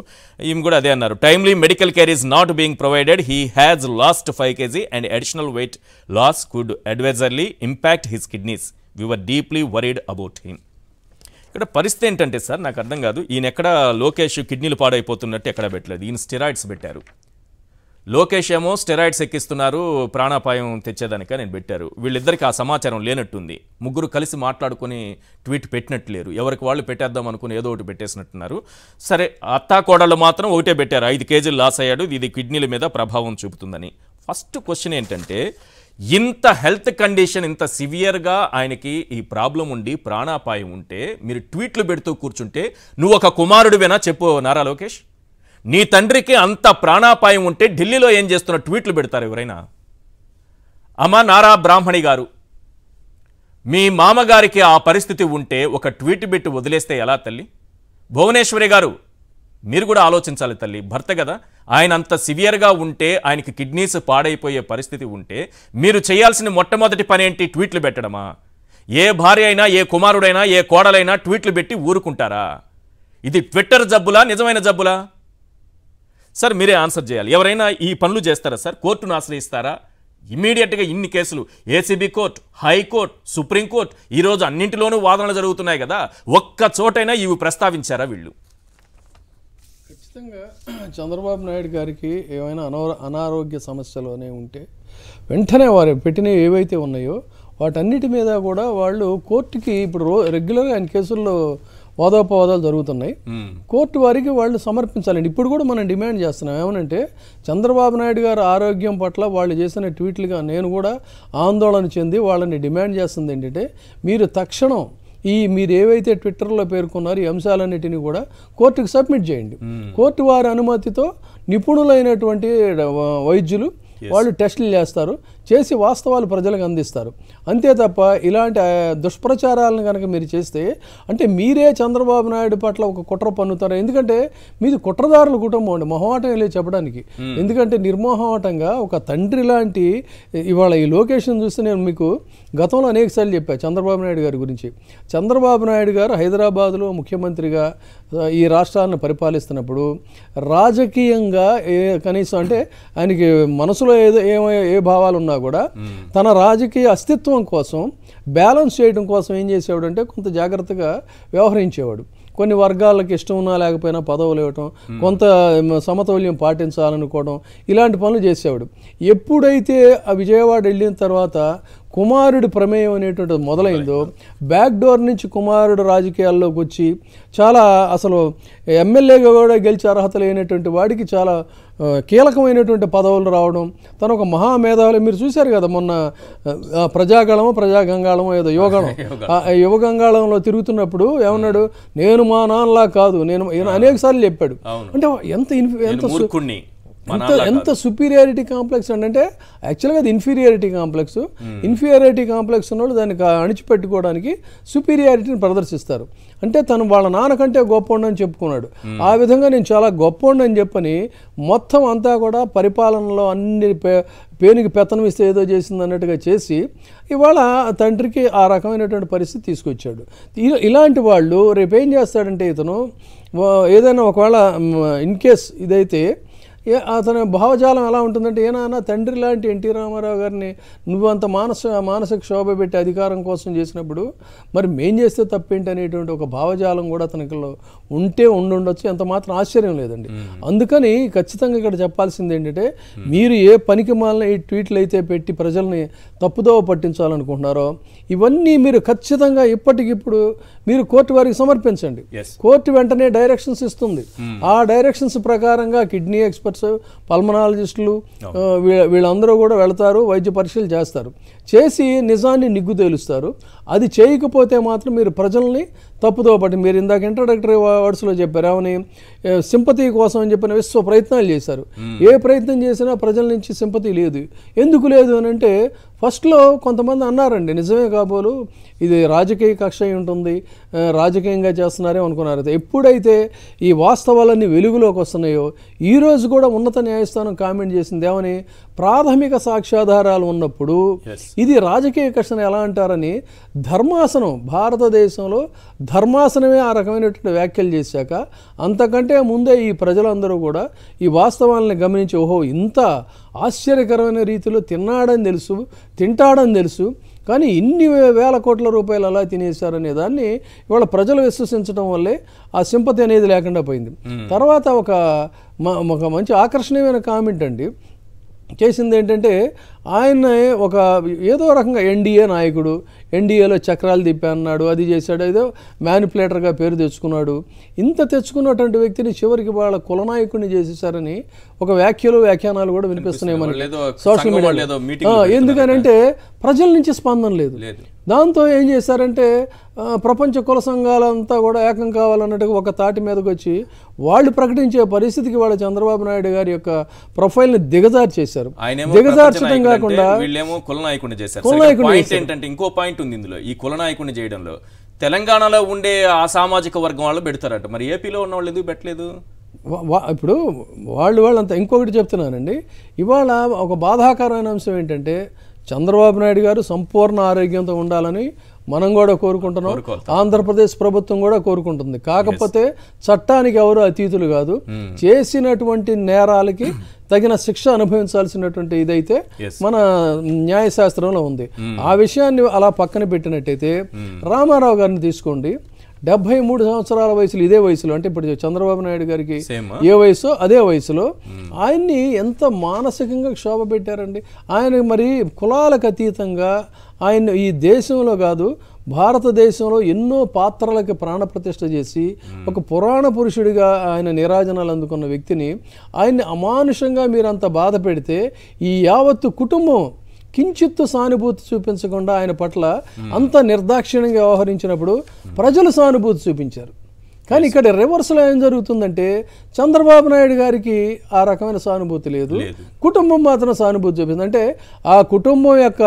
ఈమె కూడా అదే అన్నారు. Timely medical care is not being provided he has lost five KG and additional weight loss could adversely impact his kidneys we deeply worried about him ఇక్కడ పరిస్థితి ఏంటంటే సార్ నాకు అర్థం కాదు. ఈయన ఎక్కడ లోకేష్ కిడ్నీలు పాడైపోతున్నట్టు ఎక్కడ పెట్టలేదు. ఈయన స్టిరాయిడ్స్ పెట్టారు. లోకేష్ ఏమో స్టెరాయిడ్స్ ఎక్కిస్తున్నారు ప్రాణాపాయం తెచ్చేదానిక నేను పెట్టారు. వీళ్ళిద్దరికి ఆ సమాచారం లేనట్టుంది. ముగ్గురు కలిసి మాట్లాడుకుని ట్వీట్ పెట్టినట్టు లేరు ఎవరికి వాళ్ళు పెట్టేద్దాం అనుకుని ఏదో ఒకటి పెట్టేసినట్టున్నారు. సరే అత్తా కోడళ్ళు మాత్రం ఒకటే పెట్టారు. ఐదు కేజీలు లాస్ అయ్యాడు. ఇది కిడ్నీల మీద ప్రభావం చూపుతుందని. ఫస్ట్ క్వశ్చన్ ఏంటంటే ఇంత హెల్త్ కండిషన్ ఇంత సివియర్గా ఆయనకి ఈ ప్రాబ్లం ఉండి ప్రాణాపాయం ఉంటే మీరు ట్వీట్లు పెడుతూ కూర్చుంటే నువ్వు ఒక కుమారుడివేనా? చెప్పు నారా లోకేష్. నీ తండ్రికి అంత ప్రాణాపాయం ఉంటే ఢిల్లీలో ఏం చేస్తున్న ట్వీట్లు పెడతారు ఎవరైనా? అమ్మ నారా బ్రాహ్మణి గారు మీ మామగారికి ఆ పరిస్థితి ఉంటే ఒక ట్వీట్ పెట్టి వదిలేస్తే ఎలా తల్లి? భువనేశ్వరి గారు మీరు కూడా ఆలోచించాలి తల్లి భర్త కదా ఆయన అంత సివియర్గా ఉంటే ఆయనకి కిడ్నీస్ పాడైపోయే పరిస్థితి ఉంటే మీరు చేయాల్సిన మొట్టమొదటి పని ఏంటి? ట్వీట్లు పెట్టడమా? ఏ భార్య అయినా ఏ కుమారుడైనా ఏ కోడలైనా ట్వీట్లు పెట్టి ఊరుకుంటారా? ఇది ట్విట్టర్ జబ్బులా నిజమైన జబ్బులా? సార్ మీరే ఆన్సర్ చేయాలి. ఎవరైనా ఈ పనులు చేస్తారా సార్? కోర్టును ఆశ్రయిస్తారా? ఇమీడియట్గా ఇన్ని కేసులు. ఏసీబీ కోర్టు హైకోర్టు సుప్రీంకోర్టు ఈరోజు అన్నింటిలోనూ వాదనలు జరుగుతున్నాయి కదా? ఒక్క చోటైనా ఇవి ప్రస్తావించారా వీళ్ళు? ఖచ్చితంగా చంద్రబాబు నాయుడు గారికి ఏమైనా అనో అనారోగ్య సమస్యలోనే ఉంటే వెంటనే వారు పెట్టినవి ఏవైతే ఉన్నాయో వాటన్నిటి మీద కూడా వాళ్ళు కోర్టుకి ఇప్పుడు రో రెగ్యులర్గా ఆయన కేసుల్లో వాదోపవాదాలు జరుగుతున్నాయి. కోర్టు వారికి వాళ్ళు సమర్పించాలండి. ఇప్పుడు కూడా మనం డిమాండ్ చేస్తున్నాం. ఏమనంటే చంద్రబాబు నాయుడు గారి ఆరోగ్యం పట్ల వాళ్ళు చేసిన ట్వీట్లుగా నేను కూడా ఆందోళన చెంది వాళ్ళని డిమాండ్ చేస్తుంది ఏంటంటే మీరు తక్షణం ఈ మీరు ఏవైతే ట్విట్టర్లో పేర్కొన్నారో ఈ అంశాలన్నిటిని కూడా కోర్టుకు సబ్మిట్ చేయండి. కోర్టు వారి అనుమతితో నిపుణులైనటువంటి వైద్యులు వాళ్ళు టెస్టులు చేస్తారు. చేసి వాస్తవాలు ప్రజలకు అందిస్తారు. అంతే తప్ప ఇలాంటి దుష్ప్రచారాలను కనుక మీరు చేస్తే అంటే మీరే చంద్రబాబు నాయుడు పట్ల ఒక కుట్ర పన్నుతారు. ఎందుకంటే మీది కుట్రదారుల కుటుంబం అండి మొహమాటం లేదు చెప్పడానికి. ఎందుకంటే నిర్మోహమాటంగా ఒక తండ్రి లాంటి ఇవాళ ఈ లొకేషన్ చూస్తే నేను మీకు గతంలో అనేకసార్లు చెప్పాను చంద్రబాబు నాయుడు గారి గురించి. చంద్రబాబు నాయుడు గారు హైదరాబాద్లో ముఖ్యమంత్రిగా ఈ రాష్ట్రాలను పరిపాలిస్తున్నప్పుడు రాజకీయంగా ఏ కనీసం అంటే ఆయనకి మనసులో ఏదో ఏమో ఏ భావాలు ఉన్నా కూడా తన రాజకీయ అస్తిత్వం కోసం బ్యాలెన్స్ చేయడం కోసం ఏం చేసేవాడు అంటే కొంత జాగ్రత్తగా వ్యవహరించేవాడు. కొన్ని వర్గాలకు ఇష్టం ఉన్నా లేకపోయినా పదవులు ఇవ్వటం కొంత సమతౌల్యం పాటించాలనుకోవడం ఇలాంటి పనులు చేసేవాడు. ఎప్పుడైతే ఆ విజయవాడ వెళ్ళిన తర్వాత కుమారుడి ప్రమేయం అనేటువంటిది మొదలైందో బ్యాక్ డోర్ నుంచి కుమారుడు రాజకీయాల్లోకి వచ్చి చాలా అసలు ఎమ్మెల్యేగా కూడా గెలిచే అర్హత లేనటువంటి వాడికి చాలా కీలకమైనటువంటి పదవులు రావడం తను ఒక మహామేధావులు మీరు చూశారు కదా మొన్న ప్రజాగళమో ప్రజాగంగాళమో ఏదో యోగం. ఆ యువగంగాళంలో తిరుగుతున్నప్పుడు ఏమన్నాడు? నేను మా నాన్నలా కాదు. నేను ఈయన అనేక సార్లు చెప్పాడు. అంటే ఎంత ఇన్ఫ్- ఎంత ఎంత ఎంత సుపీరియారిటీ కాంప్లెక్స్ అంటే యాక్చువల్గా అది ఇన్ఫీరియారిటీ కాంప్లెక్స్ ఇన్ఫీరియారిటీ కాంప్లెక్స్ ఉన్నోళ్ళు దాన్ని కా- అణిచిపెట్టుకోవడానికి సుపీరియారిటీని ప్రదర్శిస్తారు. అంటే తను వాళ్ళ నాన్నకంటే గొప్పోండి అని చెప్పుకున్నాడు. ఆ విధంగా నేను చాలా గొప్పోండి అని చెప్పని మొత్తం అంతా కూడా పరిపాలనలో అన్ని పే పేనుకి పెత్తనం ఇస్తే ఏదో చేసింది అన్నట్టుగా చేసి ఇవాళ తండ్రికి ఆ రకమైనటువంటి పరిస్థితి తీసుకొచ్చాడు. ఇలాంటి వాళ్ళు రేపు ఏం చేస్తాడంటే ఇతను ఏదైనా ఒకవేళ ఇన్ కేస్ ఇదైతే ఏ అతని భావజాలం ఎలా ఉంటుందంటే ఏనాన్న తండ్రి లాంటి ఎన్టీ రామారావు గారిని నువ్వు అంత మానస మానసిక శోభ పెట్టి అధికారం కోసం చేసినప్పుడు మరి మేం చేస్తే తప్పేంటి అనేటువంటి ఒక భావజాలం కూడా అతనిలో ఉంటే ఉండుండొచ్చు ఎంత మాత్రం ఆశ్చర్యం లేదండి. అందుకని ఖచ్చితంగా ఇక్కడ చెప్పాల్సింది ఏంటంటే మీరు ఏ పనికి మాలిన ఈ ట్వీట్లు అయితే పెట్టి ప్రజల్ని తప్పుదోవ పట్టించాలనుకుంటున్నారో ఇవన్నీ మీరు ఖచ్చితంగా ఇప్పటికిప్పుడు మీరు కోర్టు వారికి సమర్పించండి. కోర్టు వెంటనే డైరెక్షన్స్ ఇస్తుంది. ఆ డైరెక్షన్స్ ప్రకారంగా కిడ్నీ ఎక్స్పర్ట్స్ పల్మనాలజిస్టులు వీళ్ళందరూ కూడా వెళ్తారు వైద్య పరీక్షలు చేస్తారు. చేసి నిజాన్ని నిగ్గు తేలుస్తారు. అది చేయకపోతే మాత్రం మీరు ప్రజల్ని తప్పుదో పట్టి మీరు ఇందాక ఇంట్రడక్టరీ వర్డ్స్లో చెప్పారు ఏమని సింపతి కోసం అని చెప్పిన విశ్వ ప్రయత్నాలు చేశారు. ఏ ప్రయత్నం చేసినా ప్రజల నుంచి సింపతి లేదు. ఎందుకు లేదు అని అంటే ఫస్ట్లో కొంతమంది అన్నారండి నిజమే కాబోలు ఇది రాజకీయ కక్ష ఉంటుంది. రాజకీయంగా చేస్తున్నారే అనుకున్నారు. ఎప్పుడైతే ఈ వాస్తవాలన్నీ వెలుగులోకి వస్తున్నాయో ఈ రోజు కూడా ఉన్నత న్యాయస్థానం కామెంట్ చేసింది ఏమని? ప్రాథమిక సాక్ష్యాధారాలు ఉన్నప్పుడు ఇది రాజకీయ కక్షను ఎలా అంటారని ధర్మాసనం భారతదేశంలో ధర్మాసనమే ఆ రకమైనటువంటి వ్యాఖ్యలు చేశాక అంతకంటే ముందే ఈ ప్రజలందరూ కూడా ఈ వాస్తవాలను గమనించి ఓహో ఇంత ఆశ్చర్యకరమైన రీతిలో తిన్నాడని తెలుసు తింటాడని తెలుసు కానీ ఇన్ని వేల కోట్ల రూపాయలు అలా తినేశారనే దాన్ని ఇవాళ ప్రజలు విశ్వసించడం వల్లే ఆ సింపతి అనేది లేకుండా పోయింది. తర్వాత ఒక మ- ఒక మంచి ఆకర్షణీయమైన కామెంట్ అండి. చేసింది ఏంటంటే ఆయన ఒక ఏదో రకంగా ఎన్డీఏ నాయకుడు ఎన్డీఏలో చక్రాలు తిప్పా అన్నాడు అది చేశాడు ఏదో మ్యానిపులేటర్గా పేరు తెచ్చుకున్నాడు. ఇంత తెచ్చుకున్నటువంటి వ్యక్తిని చివరికి వాళ్ళ కులనాయకుడిని చేసేసారని ఒక వ్యాఖ్యలు వ్యాఖ్యానాలు కూడా వినిపిస్తున్నాయి మనకి. ఏదో సోషల్ సంఘం వాళ్ళు ఏదో మీడియా మీటింగ్లు ఎందుకనంటే ప్రజల నుంచి స్పందన లేదు. దాంతో ఏం చేశారంటే ప్రపంచ కుల సంఘాలంతా కూడా ఏకం కావాలన్నట్టుగా ఒక తాటి మీదకి వచ్చి వాళ్ళు ప్రకటించే పరిస్థితికి వాళ్ళ చంద్రబాబు నాయుడు గారి యొక్క ప్రొఫైల్ని దిగజారు చేశారు. దిగజార్చడం కాకుండా వీళ్ళేమో కుల నాయకుడిని చేశారు. కుల సరే, ఇక్కడ నాయకుడిని పాయింట్ ఏంటంటే ఇంకో పాయింట్ ఉంది ఇందులో. ఈ కుల నాయకుడిని చేయడంలో తెలంగాణలో ఉండే ఆ సామాజిక వర్గం వాళ్ళు పెడతారట. మరి ఏపీలో ఉన్న వాళ్ళు ఎందుకు పెట్టలేదు? ఇప్పుడు వాళ్ళు వాళ్ళంతా ఇంకొకటి చెప్తున్నానండి. ఇవాళ ఒక బాధాకరమైన అంశం ఏంటంటే చంద్రబాబు నాయుడు గారు సంపూర్ణ ఆరోగ్యంతో ఉండాలని మనం కూడా కోరుకుంటున్నాం. ఆంధ్రప్రదేశ్ ప్రభుత్వం కూడా కోరుకుంటుంది. కాకపోతే చట్టానికి ఎవరు అతీతులు కాదు. చేసినటువంటి నేరాలకి తగిన శిక్ష అనుభవించాల్సినటువంటి ఇదైతే. మన న్యాయశాస్త్రంలో ఉంది. ఆ విషయాన్ని అలా పక్కన పెట్టినట్టయితే రామారావు గారిని తీసుకోండి. డెబ్బై మూడు సంవత్సరాల వయసులో ఇదే వయసులో అంటే ఇప్పుడు చంద్రబాబు నాయుడు గారికి? ఏ వయసు అదే వయసులో ఆయన్ని ఎంత మానసికంగా క్షోభ పెట్టారండి. ఆయన మరి కులాలకు అతీతంగా ఆయన ఈ దేశంలో కాదు భారతదేశంలో ఎన్నో పాత్రలకి ప్రాణప్రతిష్ఠ చేసి ఒక పురాణ పురుషుడిగా ఆయన నిరాజనాలు అందుకున్న వ్యక్తిని ఆయన్ని అమానుషంగా మీరంత బాధ పెడితే ఈ యావత్తు కుటుంబం కించిత్తు సానుభూతి చూపించకుండా ఆయన పట్ల అంత నిర్దాక్షిణ్యంగా వ్యవహరించినప్పుడు ప్రజలు సానుభూతి చూపించారు. కానీ ఇక్కడ రివర్స్లో ఏం జరుగుతుందంటే చంద్రబాబు నాయుడు గారికి ఆ రకమైన సానుభూతి లేదు. కుటుంబం మాత్రం సానుభూతి చూపింది అంటే ఆ కుటుంబం యొక్క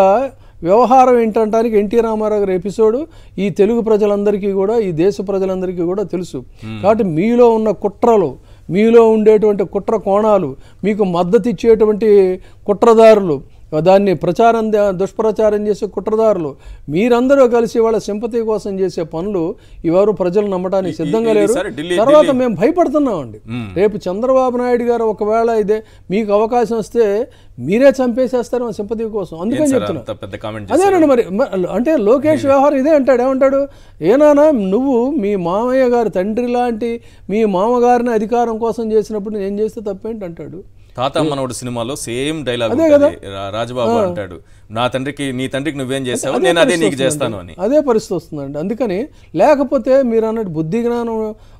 వ్యవహారం ఏంటంటానికి ఎన్టీ రామారావు గారి ఎపిసోడ్ ఈ తెలుగు ప్రజలందరికీ కూడా ఈ దేశ ప్రజలందరికీ కూడా తెలుసు. కాబట్టి మీలో ఉన్న కుట్రలు మీలో ఉండేటువంటి కుట్ర కోణాలు మీకు మద్దతు ఇచ్చేటువంటి కుట్రదారులు దాన్ని ప్రచారం దుష్ప్రచారం చేసే కుట్రదారులు. మీరందరూ కలిసి వాళ్ళ సింపతి కోసం చేసే పనులు ఇవరు ప్రజలు నమ్మడానికి సిద్ధంగా లేరు. తర్వాత మేము భయపడుతున్నామండి. రేపు చంద్రబాబు నాయుడు గారు ఒకవేళ ఇదే మీకు అవకాశం వస్తే మీరే చంపేసేస్తారు మా సింపతి కోసం. అందుకని చెప్తున్నా. అదేనండి మరి అంటే లోకేష్ వ్యవహారం ఇదే అంటాడు ఏమంటాడు? ఏనానా నువ్వు మీ మామయ్య గారు తండ్రి లాంటి మీ మామగారిని అధికారం కోసం చేసినప్పుడు నేను చేస్తే తప్పేంటి అంటాడు తాత సినిమాలో సేమ్ డైలాగ్ రాజబాబు అంటాడు నా తండ్రికి నీ తండ్రికి నువ్వేం చేసావు నేను అదే నీకు చేస్తాను అని. అదే పరిస్థితి వస్తుందండి. అందుకని లేకపోతే మీరు అన్నట్టు బుద్ధి జ్ఞానం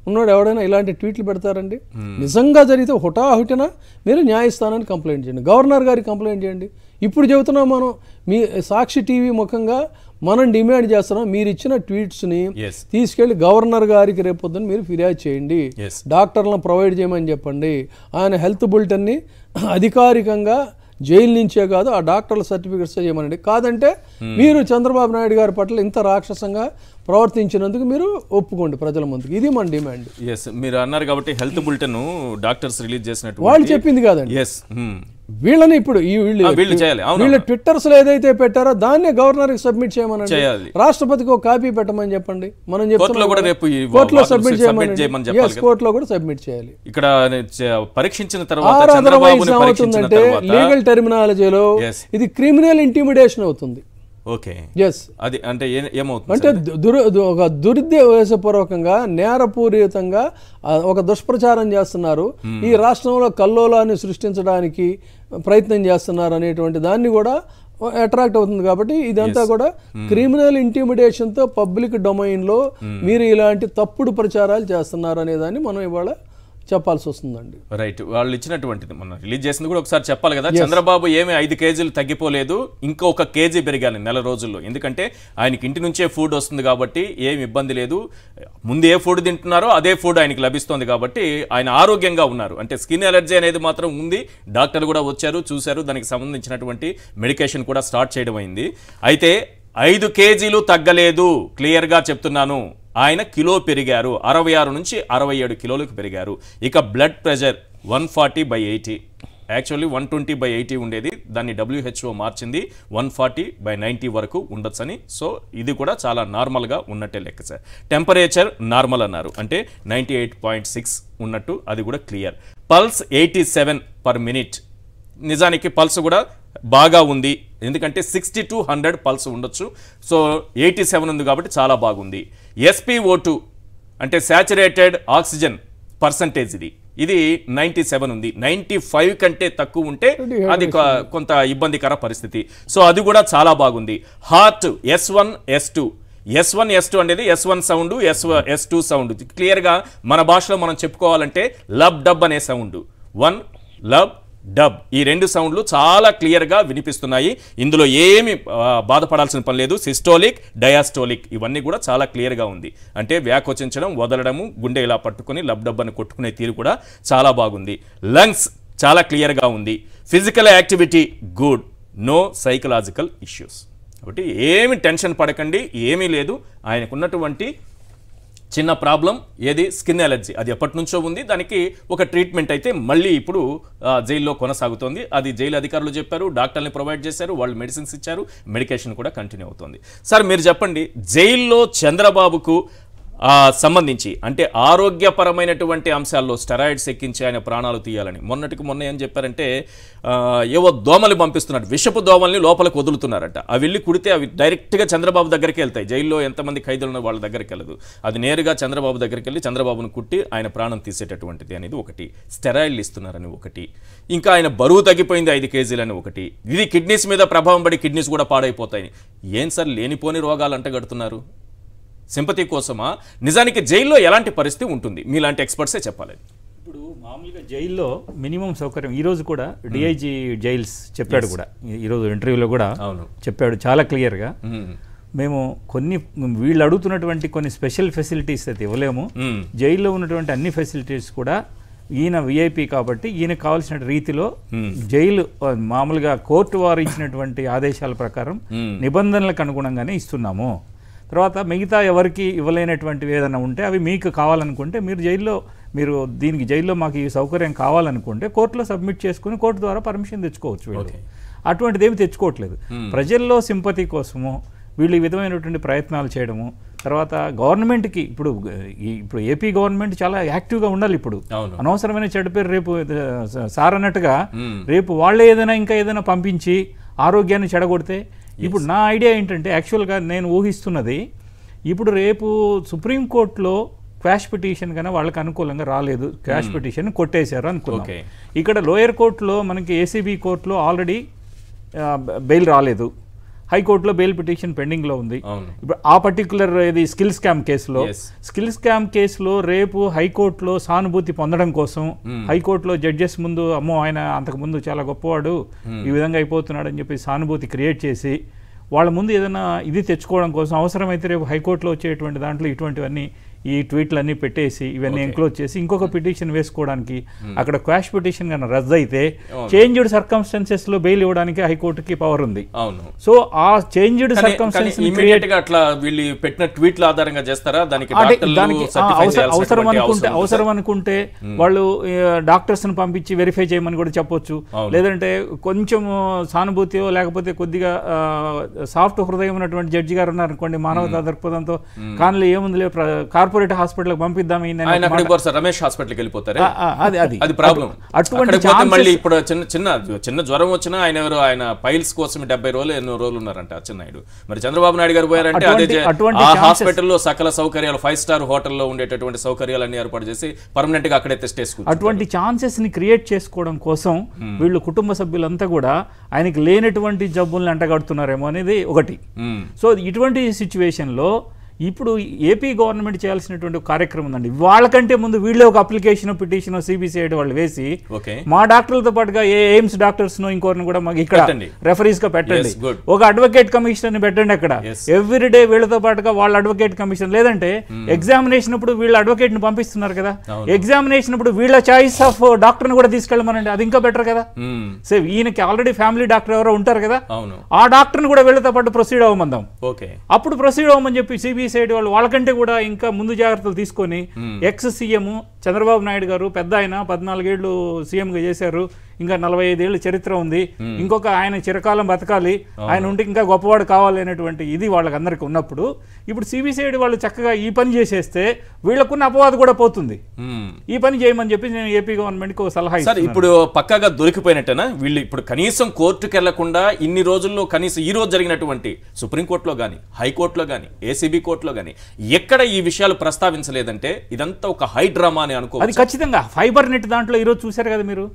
ఉన్నాడు ఎవడైనా ఇలాంటి ట్వీట్లు పెడతారండి? నిజంగా జరిగితే హుటాహుటిన మీరు న్యాయస్థానానికి కంప్లైంట్ చేయండి. గవర్నర్ గారికి కంప్లైంట్ చేయండి. ఇప్పుడు చెబుతున్నాం మనం మీ సాక్షి టీవీ ముఖంగా మనం డిమాండ్ చేస్తున్నాం మీరు ఇచ్చిన ట్వీట్స్ని. తీసుకెళ్ళి గవర్నర్ గారికి రేపొద్దున మీరు ఫిర్యాదు చేయండి. డాక్టర్లను ప్రొవైడ్ చేయమని చెప్పండి. ఆయన హెల్త్ బులెటిన్ని అధికారికంగా జైలు నుంచే కాదు ఆ డాక్టర్ల సర్టిఫికెట్స్ చేయమనండి. కాదంటే మీరు చంద్రబాబు నాయుడు గారి పట్ల ఇంత రాక్షసంగా ప్రవర్తించినందుకు మీరు ఒప్పుకోండి ప్రజల ముందుకు. ఇది మన డిమాండ్. ఎస్ మీరు అన్నారు కాబట్టి హెల్త్ బులెటిన్ డాక్టర్స్ రిలీజ్ చేసినట్టు వాళ్ళు చెప్పింది కాదండి. ఎస్ వీళ్ళని ఇప్పుడు ఈ వీళ్ళు వీళ్ళు చేయాలి. వీళ్ళ ట్విట్టర్స్లో ఏదైతే పెట్టారో దాన్నే గవర్నర్కి సబ్మిట్ చేయమనండి చేయాలి. రాష్ట్రపతికి ఒక కాపీ పెట్టమని చెప్పండి మనం కోర్టులో కూడా రేపు కోర్టులో సబ్మిట్ చేయమని. కోర్టులో కూడా సబ్మిట్ చేయాలి ఇక్కడ పరీక్షించిన తర్వాత లీగల్ టెర్మినాలజీలో. ఇది క్రిమినల్ ఇంటిమిడేషన్ అవుతుంది ఓకే. ఎస్ అది అంటే ఏమవుతుంది అంటే దురు ఒక దురుద్దేశపూర్వకంగా నేరపూరితంగా ఒక దుష్ప్రచారం చేస్తున్నారు. ఈ రాష్ట్రంలో కల్లోలాన్ని సృష్టించడానికి ప్రయత్నం చేస్తున్నారు అనేటువంటి దాన్ని కూడా అట్రాక్ట్ అవుతుంది కాబట్టి ఇదంతా కూడా క్రిమినల్ ఇంటిమిడేషన్తో పబ్లిక్ డొమైన్లో మీరు ఇలాంటి తప్పుడు ప్రచారాలు చేస్తున్నారు అనే దాన్ని మనం ఇవాళ చెప్పాల్సి వస్తుందండి. రైట్ వాళ్ళు ఇచ్చినటువంటిది మొన్న రిలీజ్ చేసింది కూడా ఒకసారి చెప్పాలి కదా. చంద్రబాబు ఏమి ఐదు కేజీలు తగ్గిపోలేదు ఇంకొక కేజీ పెరిగాలి నెల రోజుల్లో. ఎందుకంటే ఆయనకి ఇంటి నుంచే ఫుడ్ వస్తుంది కాబట్టి ఏమి ఇబ్బంది లేదు. ముందు ఏ ఫుడ్ తింటున్నారో అదే ఫుడ్ ఆయనకి లభిస్తుంది కాబట్టి ఆయన ఆరోగ్యంగా ఉన్నారు. అంటే స్కిన్ ఎలర్జీ అనేది మాత్రం ఉంది. డాక్టర్లు కూడా వచ్చారు చూశారు. దానికి సంబంధించినటువంటి మెడికేషన్ కూడా స్టార్ట్ చేయడం అయింది. అయితే ఐదు కేజీలు తగ్గలేదు. క్లియర్గా చెప్తున్నాను. ఆయన కిలో పెరిగారు. అరవై ఆరు నుంచి అరవై ఏడు కిలోలకు పెరిగారు. ఇక blood pressure one forty by eighty. Actually one twenty by eighty ఉండేది. దాన్ని డబ్ల్యూహెచ్ఓ మార్చింది. వన్ ఫార్టీ బై నైంటీ వరకు ఉండొచ్చని. సో ఇది కూడా చాలా నార్మల్గా ఉన్నట్టే లెక్క సార్. టెంపరేచర్ నార్మల్ అన్నారు. అంటే నైంటీ ఎయిట్ పాయింట్ సిక్స్ ఉన్నట్టు అది కూడా clear. Pulse eighty seven per minute. నిజానికి పల్స్ కూడా బాగా ఉంది. ఎందుకంటే సిక్స్టీ టు హండ్రెడ్ పల్స్ ఉండొచ్చు. సో ఎయిటీ సెవెన్ ఉంది కాబట్టి చాలా బాగుంది. ఎస్పీఓ టూ అంటే శాచురేటెడ్ ఆక్సిజన్ పర్సంటేజ్ ఇది. ఇది నైంటీ సెవెన్ ఉంది. నైంటీ ఫైవ్ కంటే తక్కువ ఉంటే అది కొంత ఇబ్బందికర పరిస్థితి. సో అది కూడా చాలా బాగుంది. Heart S one S two S one S two అనేది S one sound S S two sound క్లియర్గా మన భాషలో మనం చెప్పుకోవాలంటే లబ్ డబ్ అనే సౌండ్ వన్ లబ్ డబ్. ఈ రెండు సౌండ్లు చాలా క్లియర్గా వినిపిస్తున్నాయి. ఇందులో ఏమి బాధపడాల్సిన పని లేదు. సిస్టోలిక్ డయాస్టోలిక్ ఇవన్నీ కూడా చాలా క్లియర్గా ఉంది. అంటే వ్యాకోచించడం వదలడము గుండె ఇలా పట్టుకుని లబ్ డబ్ అని కొట్టుకునే తీరు కూడా చాలా బాగుంది. లంగ్స్ చాలా క్లియర్గా ఉంది. Physical activity good. No psychological issues. కాబట్టి ఏమి టెన్షన్ పడకండి ఏమీ లేదు. ఆయనకున్నటువంటి చిన్న ప్రాబ్లం ఏది? Skin allergy. అది ఎప్పటి నుంచో ఉంది. దానికి ఒక ట్రీట్మెంట్ అయితే మళ్ళీ ఇప్పుడు జైల్లో కొనసాగుతోంది. అది జైలు అధికారులు చెప్పారు డాక్టర్ని ప్రొవైడ్ చేశారు వాళ్ళు మెడిసిన్స్ ఇచ్చారు మెడికేషన్ కూడా కంటిన్యూ అవుతుంది. సార్ మీరు చెప్పండి జైల్లో చంద్రబాబుకు సంబంధించి అంటే ఆరోగ్యపరమైనటువంటి అంశాల్లో స్టెరాయిడ్స్ ఎక్కించి ఆయన ప్రాణాలు తీయాలని. మొన్నటికి మొన్న ఏం చెప్పారంటే ఏవో దోమలు పంపిస్తున్నారు విషపు దోమల్ని లోపలికి వదులుతున్నారట. అవి వెళ్ళి కుడితే అవి డైరెక్ట్గా చంద్రబాబు దగ్గరికి వెళ్తాయి. జైల్లో ఎంతమంది ఖైదీలు ఉన్న వాళ్ళ దగ్గరికి వెళ్ళదు. అది నేరుగా చంద్రబాబు దగ్గరికి వెళ్ళి చంద్రబాబును కుట్టి ఆయన ప్రాణం తీసేటటువంటిది అనేది ఒకటి. స్టెరాయిడ్లు ఇస్తున్నారని ఒకటి. ఇంకా ఆయన బరువు తగ్గిపోయింది ఐదు కేజీలని ఒకటి. ఇది కిడ్నీస్ మీద ప్రభావం పడి కిడ్నీస్ కూడా పాడైపోతాయి ఏం సార్ లేనిపోని రోగాలు అంటగడుతున్నారు? సింపతి కోసమా? నిజానికి జైల్లో ఎలాంటి పరిస్థితి ఉంటుంది? మీలాంటి ఎక్స్పర్ట్సే చెప్పాలి. ఇప్పుడు మామూలుగా జైల్లో మినిమం సౌకర్యం. ఈ రోజు కూడా డిఐజీ జైల్స్ చెప్పాడు కూడా. ఈ- ఈరోజు ఇంటర్వ్యూలో కూడా అవును. చెప్పాడు చాలా క్లియర్గా. మ్మ్. కొన్ని వీళ్ళు అడుగుతున్నటువంటి కొన్ని స్పెషల్ ఫెసిలిటీస్ అయితే ఇవ్వలేము. జైల్లో ఉన్నటువంటి అన్ని ఫెసిలిటీస్ కూడా ఈయన విఐపి కాబట్టి ఈయన కావాల్సిన రీతిలో జైలు మామూలుగా కోర్టు వారు ఇచ్చినటువంటి ఆదేశాల ప్రకారం నిబంధనలకు అనుగుణంగానే ఇస్తున్నాము. తర్వాత మిగతా ఎవరికి ఇవ్వలేనటువంటివి ఏదైనా ఉంటే అవి మీకు కావాలనుకుంటే మీరు జైల్లో మీరు దీనికి జైల్లో మాకు ఈ సౌకర్యం కావాలనుకుంటే కోర్టులో సబ్మిట్ చేసుకుని కోర్టు ద్వారా పర్మిషన్ తెచ్చుకోవచ్చు వీళ్ళు. అటువంటిది ఏమి తెచ్చుకోవట్లేదు. ప్రజల్లో సింపతి కోసము వీళ్ళు ఈ విధమైనటువంటి ప్రయత్నాలు చేయడము తర్వాత గవర్నమెంట్కి ఇప్పుడు ఈ ఇప్పుడు ఏపీ గవర్నమెంట్ చాలా యాక్టివ్గా ఉండాలి ఇప్పుడు. అనవసరమైన చెడ్డ పేరు రేపు సార్ అన్నట్టుగా రేపు వాళ్ళే ఏదైనా ఇంకా ఏదైనా పంపించి ఆరోగ్యాన్ని చెడగొడితే ఇప్పుడు నా ఐడియా ఏంటంటే యాక్చువల్గా నేను ఊహిస్తున్నది ఇప్పుడు రేపు సుప్రీంకోర్టులో క్వాష్ పిటిషన్ కన్నా వాళ్ళకి అనుకూలంగా రాలేదు. క్వాష్ పిటిషన్ కొట్టేశారు అనుకున్నాం. ఇక్కడ లోయర్ కోర్టులో మనకి ఏసీబీ కోర్టులో ఆల్రెడీ బెయిల్ రాలేదు. హైకోర్టులో బెయిల్ పిటిషన్ పెండింగ్లో ఉంది అవును. ఇప్పుడు ఆ పర్టికులర్ ఇది స్కిల్ స్కామ్ కేసులో. స్కిల్ స్కామ్ కేసులో రేపు హైకోర్టులో సానుభూతి పొందడం కోసం హైకోర్టులో జడ్జెస్ ముందు అమ్మో ఆయన అంతకు ముందు చాలా గొప్పవాడు ఈ విధంగా అయిపోతున్నాడు అని చెప్పి సానుభూతి క్రియేట్ చేసి వాళ్ళ ముందు ఏదైనా ఇది తెచ్చుకోవడం కోసం అవసరమైతే రేపు హైకోర్టులో వచ్చేటువంటి దాంట్లో ఇటువంటివన్నీ ఈ ట్వీట్లన్నీ పెట్టేసి ఇవన్నీ ఎంక్లోజ్ చేసి ఇంకొక పిటిషన్ వేసుకోవడానికి అక్కడ క్వాష్ పిటిషన్ కన్నా రద్దు అయితే చేంజ్డ్ సర్కమ్స్టాన్సెస్లో బెయిల్ ఇవ్వడానికి హైకోర్టుకి పవర్ ఉంది. అవును. సో ఆ చేంజ్డ్ సర్కమ్స్టాన్సెస్ ఇమీడియట్గా అట్లా వీళ్ళు పెట్టిన ట్వీట్ల ఆధారంగా చేస్తారా? దానికి అవసరం అనుకుంటే అవసరం అనుకుంటే వాళ్ళు డాక్టర్స్ని పంపించి వెరిఫై చేయమని కూడా చెప్పొచ్చు. లేదంటే కొంచెం సానుభూతియో లేకపోతే కొద్దిగా సాఫ్ట్ హృదయం ఉన్నటువంటి జడ్జి గారు ఉన్నారు అనుకోండి మానవతా దృక్పథంతో కానులు ఏముందిలే కార్పొరేట్ హాస్పిటల్ పంపిద్దాం ఆయన అక్కడికి పోరు సార్ రమేష్ హాస్పిటల్కి వెళ్ళిపోతారే? అది అది. అది ప్రాబ్లం. అటువంటి మళ్ళీ ఇప్పుడు చిన్న చిన్న చిన్న జ్వరం వచ్చినా ఆయన ఎవరు ఆయన పైల్స్ కోసం డెబ్బై రోజులు ఎన్నో రోజులు ఉన్నారంట అచ్చెన్నాయుడు మరి చంద్రబాబు నాయుడు గారు పోయారంటే అదే ఆ హాస్పిటల్లో సకల సౌకర్యాలు ఫైవ్ స్టార్ హోటల్లో ఉండేటటువంటి సౌకర్యాలన్నీ ఏర్పాటు చేసి పర్మనెంట్గా అక్కడే టెస్ట్ చేసుకుంటారు అటువంటి ఛాన్సెస్ని క్రియేట్ చేసుకోవడం కోసం వీళ్ళు కుటుంబ సభ్యులంతా కూడా ఆయనకి లేనటువంటి జబ్బుల్ని అంటగడుతున్నారేమో అనేది ఒకటి. సో ఇటువంటి సిచ్యువేషన్లో ఇప్పుడు ఏపీ గవర్నమెంట్ చేయాల్సినటువంటి కార్యక్రమం ఉందండి. వాళ్ళకంటే ముందు వీళ్ళే ఒక అప్లికేషన్ పిటిషన్ సిబిసిఐడి వాళ్ళు వేసి మా డాక్టర్లతో పాటుగా ఏ ఎయిమ్స్ డాక్టర్స్ను ఇంకోరిని కూడా మాకు ఇక్కడ. రెఫరీస్గా పెట్టండి. ఒక అడ్వకేట్ కమిషన్ని పెట్టండి అక్కడ. ఎవ్రీ డే వీళ్ళతో పాటుగా వాళ్ళ అడ్వకేట్ కమిషన్ లేదంటే ఎగ్జామినేషన్ అప్పుడు వీళ్ళ అడ్వకేట్ని పంపిస్తున్నారు కదా. ఎగ్జామినేషన్ అప్పుడు వీళ్ళ చాయిస్ ఆఫ్ డాక్టర్ని కూడా తీసుకెళ్ళమనండి. అది ఇంకా బెటర్ కదా. మ్మ్. సో ఈయనకి ఆల్రెడీ ఫ్యామిలీ డాక్టర్ ఎవరో ఉంటారు కదా. ఆ డాక్టర్ని కూడా వీళ్ళతో పాటు ప్రొసీడ్ అవ్వమందాం. అప్పుడు ప్రొసీడ్ అవ్వమని చెప్పి సిబిసిఐడి వాళ్ళు వాళ్ళకంటే కూడా ఇంకా ముందు జాగ్రత్తలు తీసుకొని ఎక్స్ సీఎం చంద్రబాబు నాయుడు గారు పెద్ద ఆయన పద్నాలుగేళ్ళు సీఎంగా చేశారు. ఇంకా నలభై ఐదేళ్ళు చరిత్ర ఉంది. ఇంకొక ఆయన చిరకాలం బతకాలి. ఆయన ఉంటే ఇంకా గొప్పవాడు కావాలి అనేటువంటి ఇది వాళ్ళకి అందరికి ఉన్నప్పుడు. ఇప్పుడు సిబిసిఐడి వాళ్ళు చక్కగా ఈ పని చేసేస్తే వీళ్ళకున్న అపవాదు కూడా పోతుంది. ఈ పని చేయమని చెప్పి నేను ఏపీ గవర్నమెంట్కి ఒక సలహా సార్ ఇప్పుడు పక్కాగా దొరికిపోయినట్టేనా? వీళ్ళు ఇప్పుడు కనీసం కోర్టుకు వెళ్ళకుండా ఇన్ని రోజుల్లో కనీసం ఈ రోజు జరిగినటువంటి సుప్రీంకోర్టులో కానీ హైకోర్టులో కానీ ఏసీబీ కోర్టులో కానీ ఎక్కడ ఈ విషయాలు ప్రస్తావించలేదంటే ఇదంతా ఒక హై డ్రామా అని అనుకో అది ఖచ్చితంగా. ఫైబర్ నెట్ దాంట్లో ఈరోజు చూశారు కదా మీరు?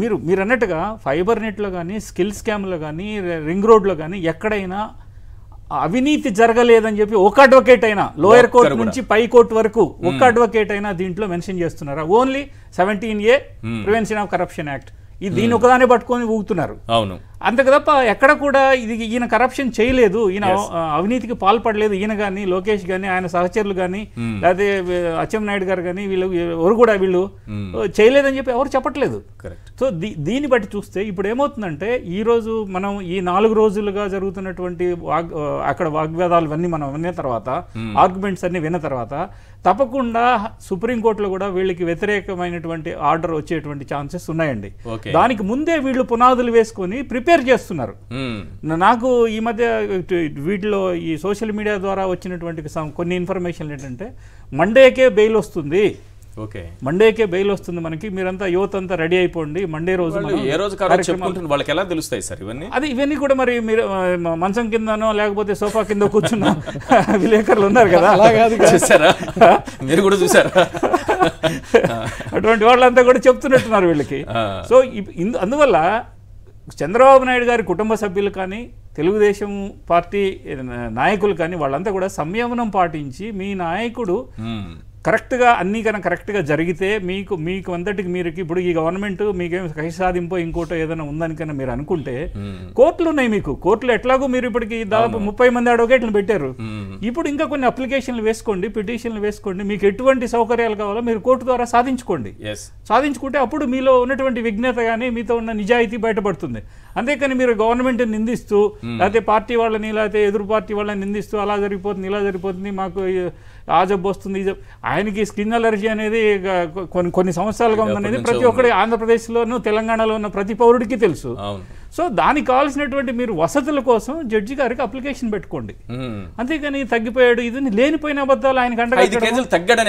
మీరు మీరు అన్నట్టుగా ఫైబర్ నెట్లో కానీ స్కిల్ స్కామ్లో కానీ రింగ్ రోడ్లో కానీ ఎక్కడైనా అవినీతి జరగలేదని చెప్పి ఒక అడ్వకేట్ అయినా లోయర్ కోర్ట్. నుంచి పై కోర్ట్ వరకు ఒక్క అడ్వకేట్ అయినా దీంట్లో మెన్షన్ చేస్తున్నారా? Only seventeen A prevention of corruption act. ఇది దీని ఒకదానే పట్టుకొని ఊగుతున్నారు. అవును. అంతకు తప్ప ఎక్కడ కూడా ఇది ఈయన కరప్షన్ చేయలేదు. ఈయన అవినీతికి పాల్పడలేదు. ఈయన కానీ లోకేష్ కానీ ఆయన సహచరులు కానీ లేకపోతే అచ్చెం నాయుడు గారు కానీ వీళ్ళు ఎవరు కూడా వీళ్ళు చేయలేదని చెప్పి ఎవరు చెప్పట్లేదు. సో దీ దీన్ని బట్టి చూస్తే ఇప్పుడు ఏమవుతుందంటే ఈ రోజు మనం ఈ నాలుగు రోజులుగా జరుగుతున్నటువంటి వాగ్ అక్కడ వాగ్వాదాలు అన్నీ మనం విన్న తర్వాత ఆర్గ్యుమెంట్స్ అన్ని విన్న తర్వాత తప్పకుండా సుప్రీంకోర్టులో కూడా వీళ్ళకి వ్యతిరేకమైనటువంటి ఆర్డర్ వచ్చేటువంటి ఛాన్సెస్ ఉన్నాయండి. దానికి ముందే వీళ్ళు పునాదులు వేసుకొని ప్రిపేర్ చేస్తున్నారు. మ్మ్. నా- నాకు ఈ మధ్య వీటిలో ఈ సోషల్ మీడియా ద్వారా వచ్చినటువంటి కొన్ని ఇన్ఫర్మేషన్ ఏంటంటే మండేకే బెయిల్ వస్తుంది. ఓకే. మండేకే బెయిల్ వస్తుంది మనకి. మీరంతా యువత అంతా రెడీ అయిపోండి. మండే రోజు ఏ రోజు వాళ్ళకి ఎలా తెలుస్తాయి సార్ ఇవన్నీ? అది ఇవన్నీ కూడా మరి మీరు మంచం కిందనో లేకపోతే సోఫా కింద కూర్చున్న విలేకరులు ఉన్నారు కదా. అలా కాదు చూసారా? మీరు కూడా చూసారా? అటువంటి వాళ్ళంతా కూడా చెప్తున్నట్టున్నారు వీళ్ళకి. సో అందువల్ల చంద్రబాబు నాయుడు గారి కుటుంబ సభ్యులు కానీ తెలుగుదేశం పార్టీ నాయకులు కానీ వాళ్ళంతా కూడా సంయమనం పాటించి మీ నాయకుడు కరెక్ట్గా అన్నీ కనుక కరెక్ట్గా జరిగితే మీకు మీకు అందరికి మీరు ఇప్పుడు ఈ గవర్నమెంట్ మీకేం కక్ష సాధింపో ఇంకోటో ఏదైనా ఉందని కన్నా మీరు అనుకుంటే కోర్టులు ఉన్నాయి మీకు. కోర్టులు ఎట్లాగో మీరు ఇప్పటికి దాదాపు ముప్పై మంది అడ్వకేట్లను పెట్టారు. ఇప్పుడు ఇంకా కొన్ని అప్లికేషన్లు వేసుకోండి పిటిషన్లు వేసుకోండి మీకు ఎటువంటి సౌకర్యాలు కావాలో మీరు కోర్టు ద్వారా సాధించుకోండి. సాధించుకుంటే అప్పుడు మీలో ఉన్నటువంటి విఘ్నత కానీ మీతో ఉన్న నిజాయితీ బయటపడుతుంది. అంతేకాని మీరు గవర్నమెంట్ నిందిస్తూ లేకపోతే పార్టీ వాళ్ళని లేకపోతే ఎదురు పార్టీ వాళ్ళని నిందిస్తూ అలా జరిగిపోతుంది ఇలా జరిగిపోతుంది మాకు ఆ జబ్బు వస్తుంది ఈ ఆయనకి స్కిన్ అలర్జీ అనేది కొన్ని కొన్ని సంవత్సరాలుగా ఉందనేది ప్రతి నుంచో ఒక్కటి ఆంధ్రప్రదేశ్లోను తెలంగాణలో ఉన్న ప్రతి పౌరుడికి తెలుసు. సో దానికి కావాల్సినటువంటి మీరు వసతుల కోసం జడ్జి గారికి అప్లికేషన్ పెట్టుకోండి. మ్మ్. అంతేగాని తగ్గిపోయాడు ఇది లేనిపోయిన అబద్ధాలు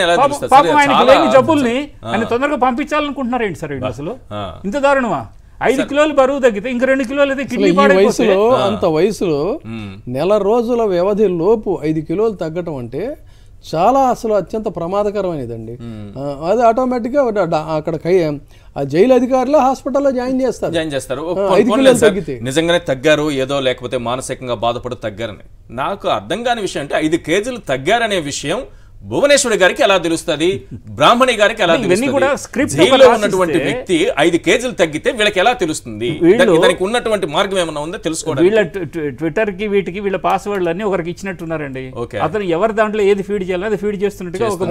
ఎలా పాపం ఆయనకి చాలా లేని జబ్బుల్ని. ఆయన తొందరగా పంపించాలనుకుంటున్నారు ఏంటి సార్ అసలు. ఇంత దారుణమా? ఐదు కిలోలు బరువు తగ్గితే ఇంక రెండు కిలోలు అయితే కిడ్నీ వయసులో అంత వయసులో నెల రోజుల వ్యవధి లోపు ఐదు కిలోలు తగ్గటం అంటే చాలా అసలు అత్యంత ప్రమాదకరమైనదండి. అది ఆటోమేటిక్గా డ- డ- అక్కడ ఆ జైలు అధికారులు హాస్పిటల్లో జాయిన్ చేస్తారు. జాయిన్ చేస్తారు. నిజంగానే తగ్గారు ఏదో లేకపోతే మానసికంగా బాధపడు తగ్గారని. నాకు అర్థం కాని విషయం అంటే ఐదు కేజీలు తగ్గారనే విషయం భువనేశ్వరి గారికి ఎలా తెలుస్తుంది? బ్రాహ్మణి గారికి ఎలా తెలుస్తుంది? జైల్లో ఉన్నటువంటి వ్యక్తి ఐదు కేజీలు తగ్గితే వీళ్ళకి ఎలా తెలుస్తుంది? దానికి- ఉన్నటువంటి మార్గం ఏమన్నా ఉందో వీళ్ళ ట్వి- ట్విట్టర్కి వీటికి వీళ్ళ పాస్వర్డ్లు అన్ని ఒకరికి ఇచ్చినట్టున్నారండి. అతను ఎవరి దాంట్లో ఏది ఫీడ్ చేయాలో అది ఫీడ్ చేస్తున్నట్టుగా ఒక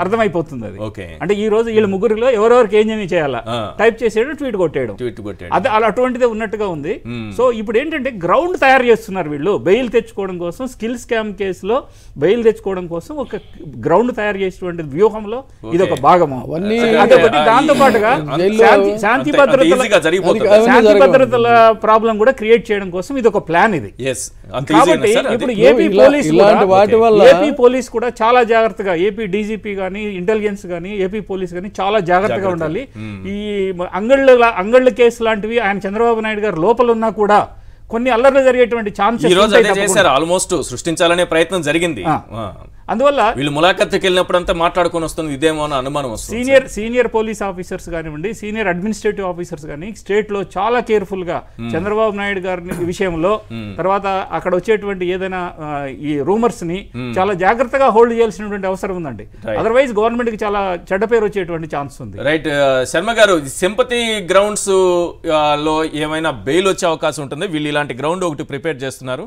అర్థమైపోతుంది అది ఓకే. అంటే ఈ రోజు వీళ్ళ ముగ్గురులో ఎవరెవరికి ఏం ఏమి చేయాలా. టైప్ చేసేయడం ట్వీట్ కొట్టేయడం. ట్వీట్ కొట్టాడు అది అలా అటువంటిదే ఉన్నట్టుగా ఉంది. సో ఇప్పుడు ఏంటంటే గ్రౌండ్ తయారు చేస్తున్నారు వీళ్ళు. బెయిల్ తెచ్చుకోవడం కోసం స్కిల్ స్కామ్ కేసులో బెయిల్ తెచ్చుకోవడం కోసం ఒక గ్రౌండ్ తయారు చేసేటువంటి వ్యూహంలో ఇది ఒక భాగము. దాంతో పాటుగా శాంతి భద్రతల శాంతి. భద్రతల ప్రాబ్లం కూడా క్రియేట్ చేయడం కోసం ఇది ఒక ప్లాన్ ఇది. కాబట్టి? ఇప్పుడు ఏపీ పోలీస్ ఇలాంటి వాటి వల్ల- ఏపీ పోలీస్ కూడా చాలా జాగ్రత్తగా ఏపీ డీజీపీ గానీ ఇంటెలిజెన్స్ గానీ ఏపీ పోలీస్ గానీ చాలా జాగ్రత్తగా ఉండాలి. ఈ మ- అంగళ్ళ అంగళ్ళ కేసు లాంటివి ఆయన చంద్రబాబు నాయుడు గారు లోపల ఉన్నా కూడా కొన్ని అల్లర్లు జరిగేటువంటి ఈ ఛాన్సెస్ రోజు అదే చేశారు. ఆల్మోస్ట్ సృష్టించాలనే ప్రయత్నం జరిగింది. అందువల్ల వీళ్ళు ములాఖత్తుకి వెళ్ళినప్పుడంతా మాట్లాడుకొని వస్తుంది ఇదేమో అని అనుమానం వస్తుంది సీనియర్ సీనియర్ పోలీస్ ఆఫీసర్స్ కానివ్వండి సీనియర్ అడ్మినిస్ట్రేటివ్ ఆఫీసర్స్ కానీ స్టేట్లో చాలా కేర్ఫుల్గా చంద్రబాబు నాయుడు గారి విషయంలో తర్వాత అక్కడ వచ్చేటువంటి ఏదైనా ఈ రూమర్స్ని చాలా జాగ్రత్తగా హోల్డ్ చేయాల్సినటువంటి అవసరం ఉందండి. అదర్వైజ్ గవర్నమెంట్కి చాలా చెడ్డ పేరు వచ్చేటువంటి ఛాన్స్ ఉంది. రైట్ శర్మ గారు సింపతి గ్రౌండ్స్లో ఏమైనా బెయిల్ వచ్చే అవకాశం ఉంటుంది? వీళ్ళు ఇలాంటి గ్రౌండ్ ఒకటి ప్రిపేర్ చేస్తున్నారు?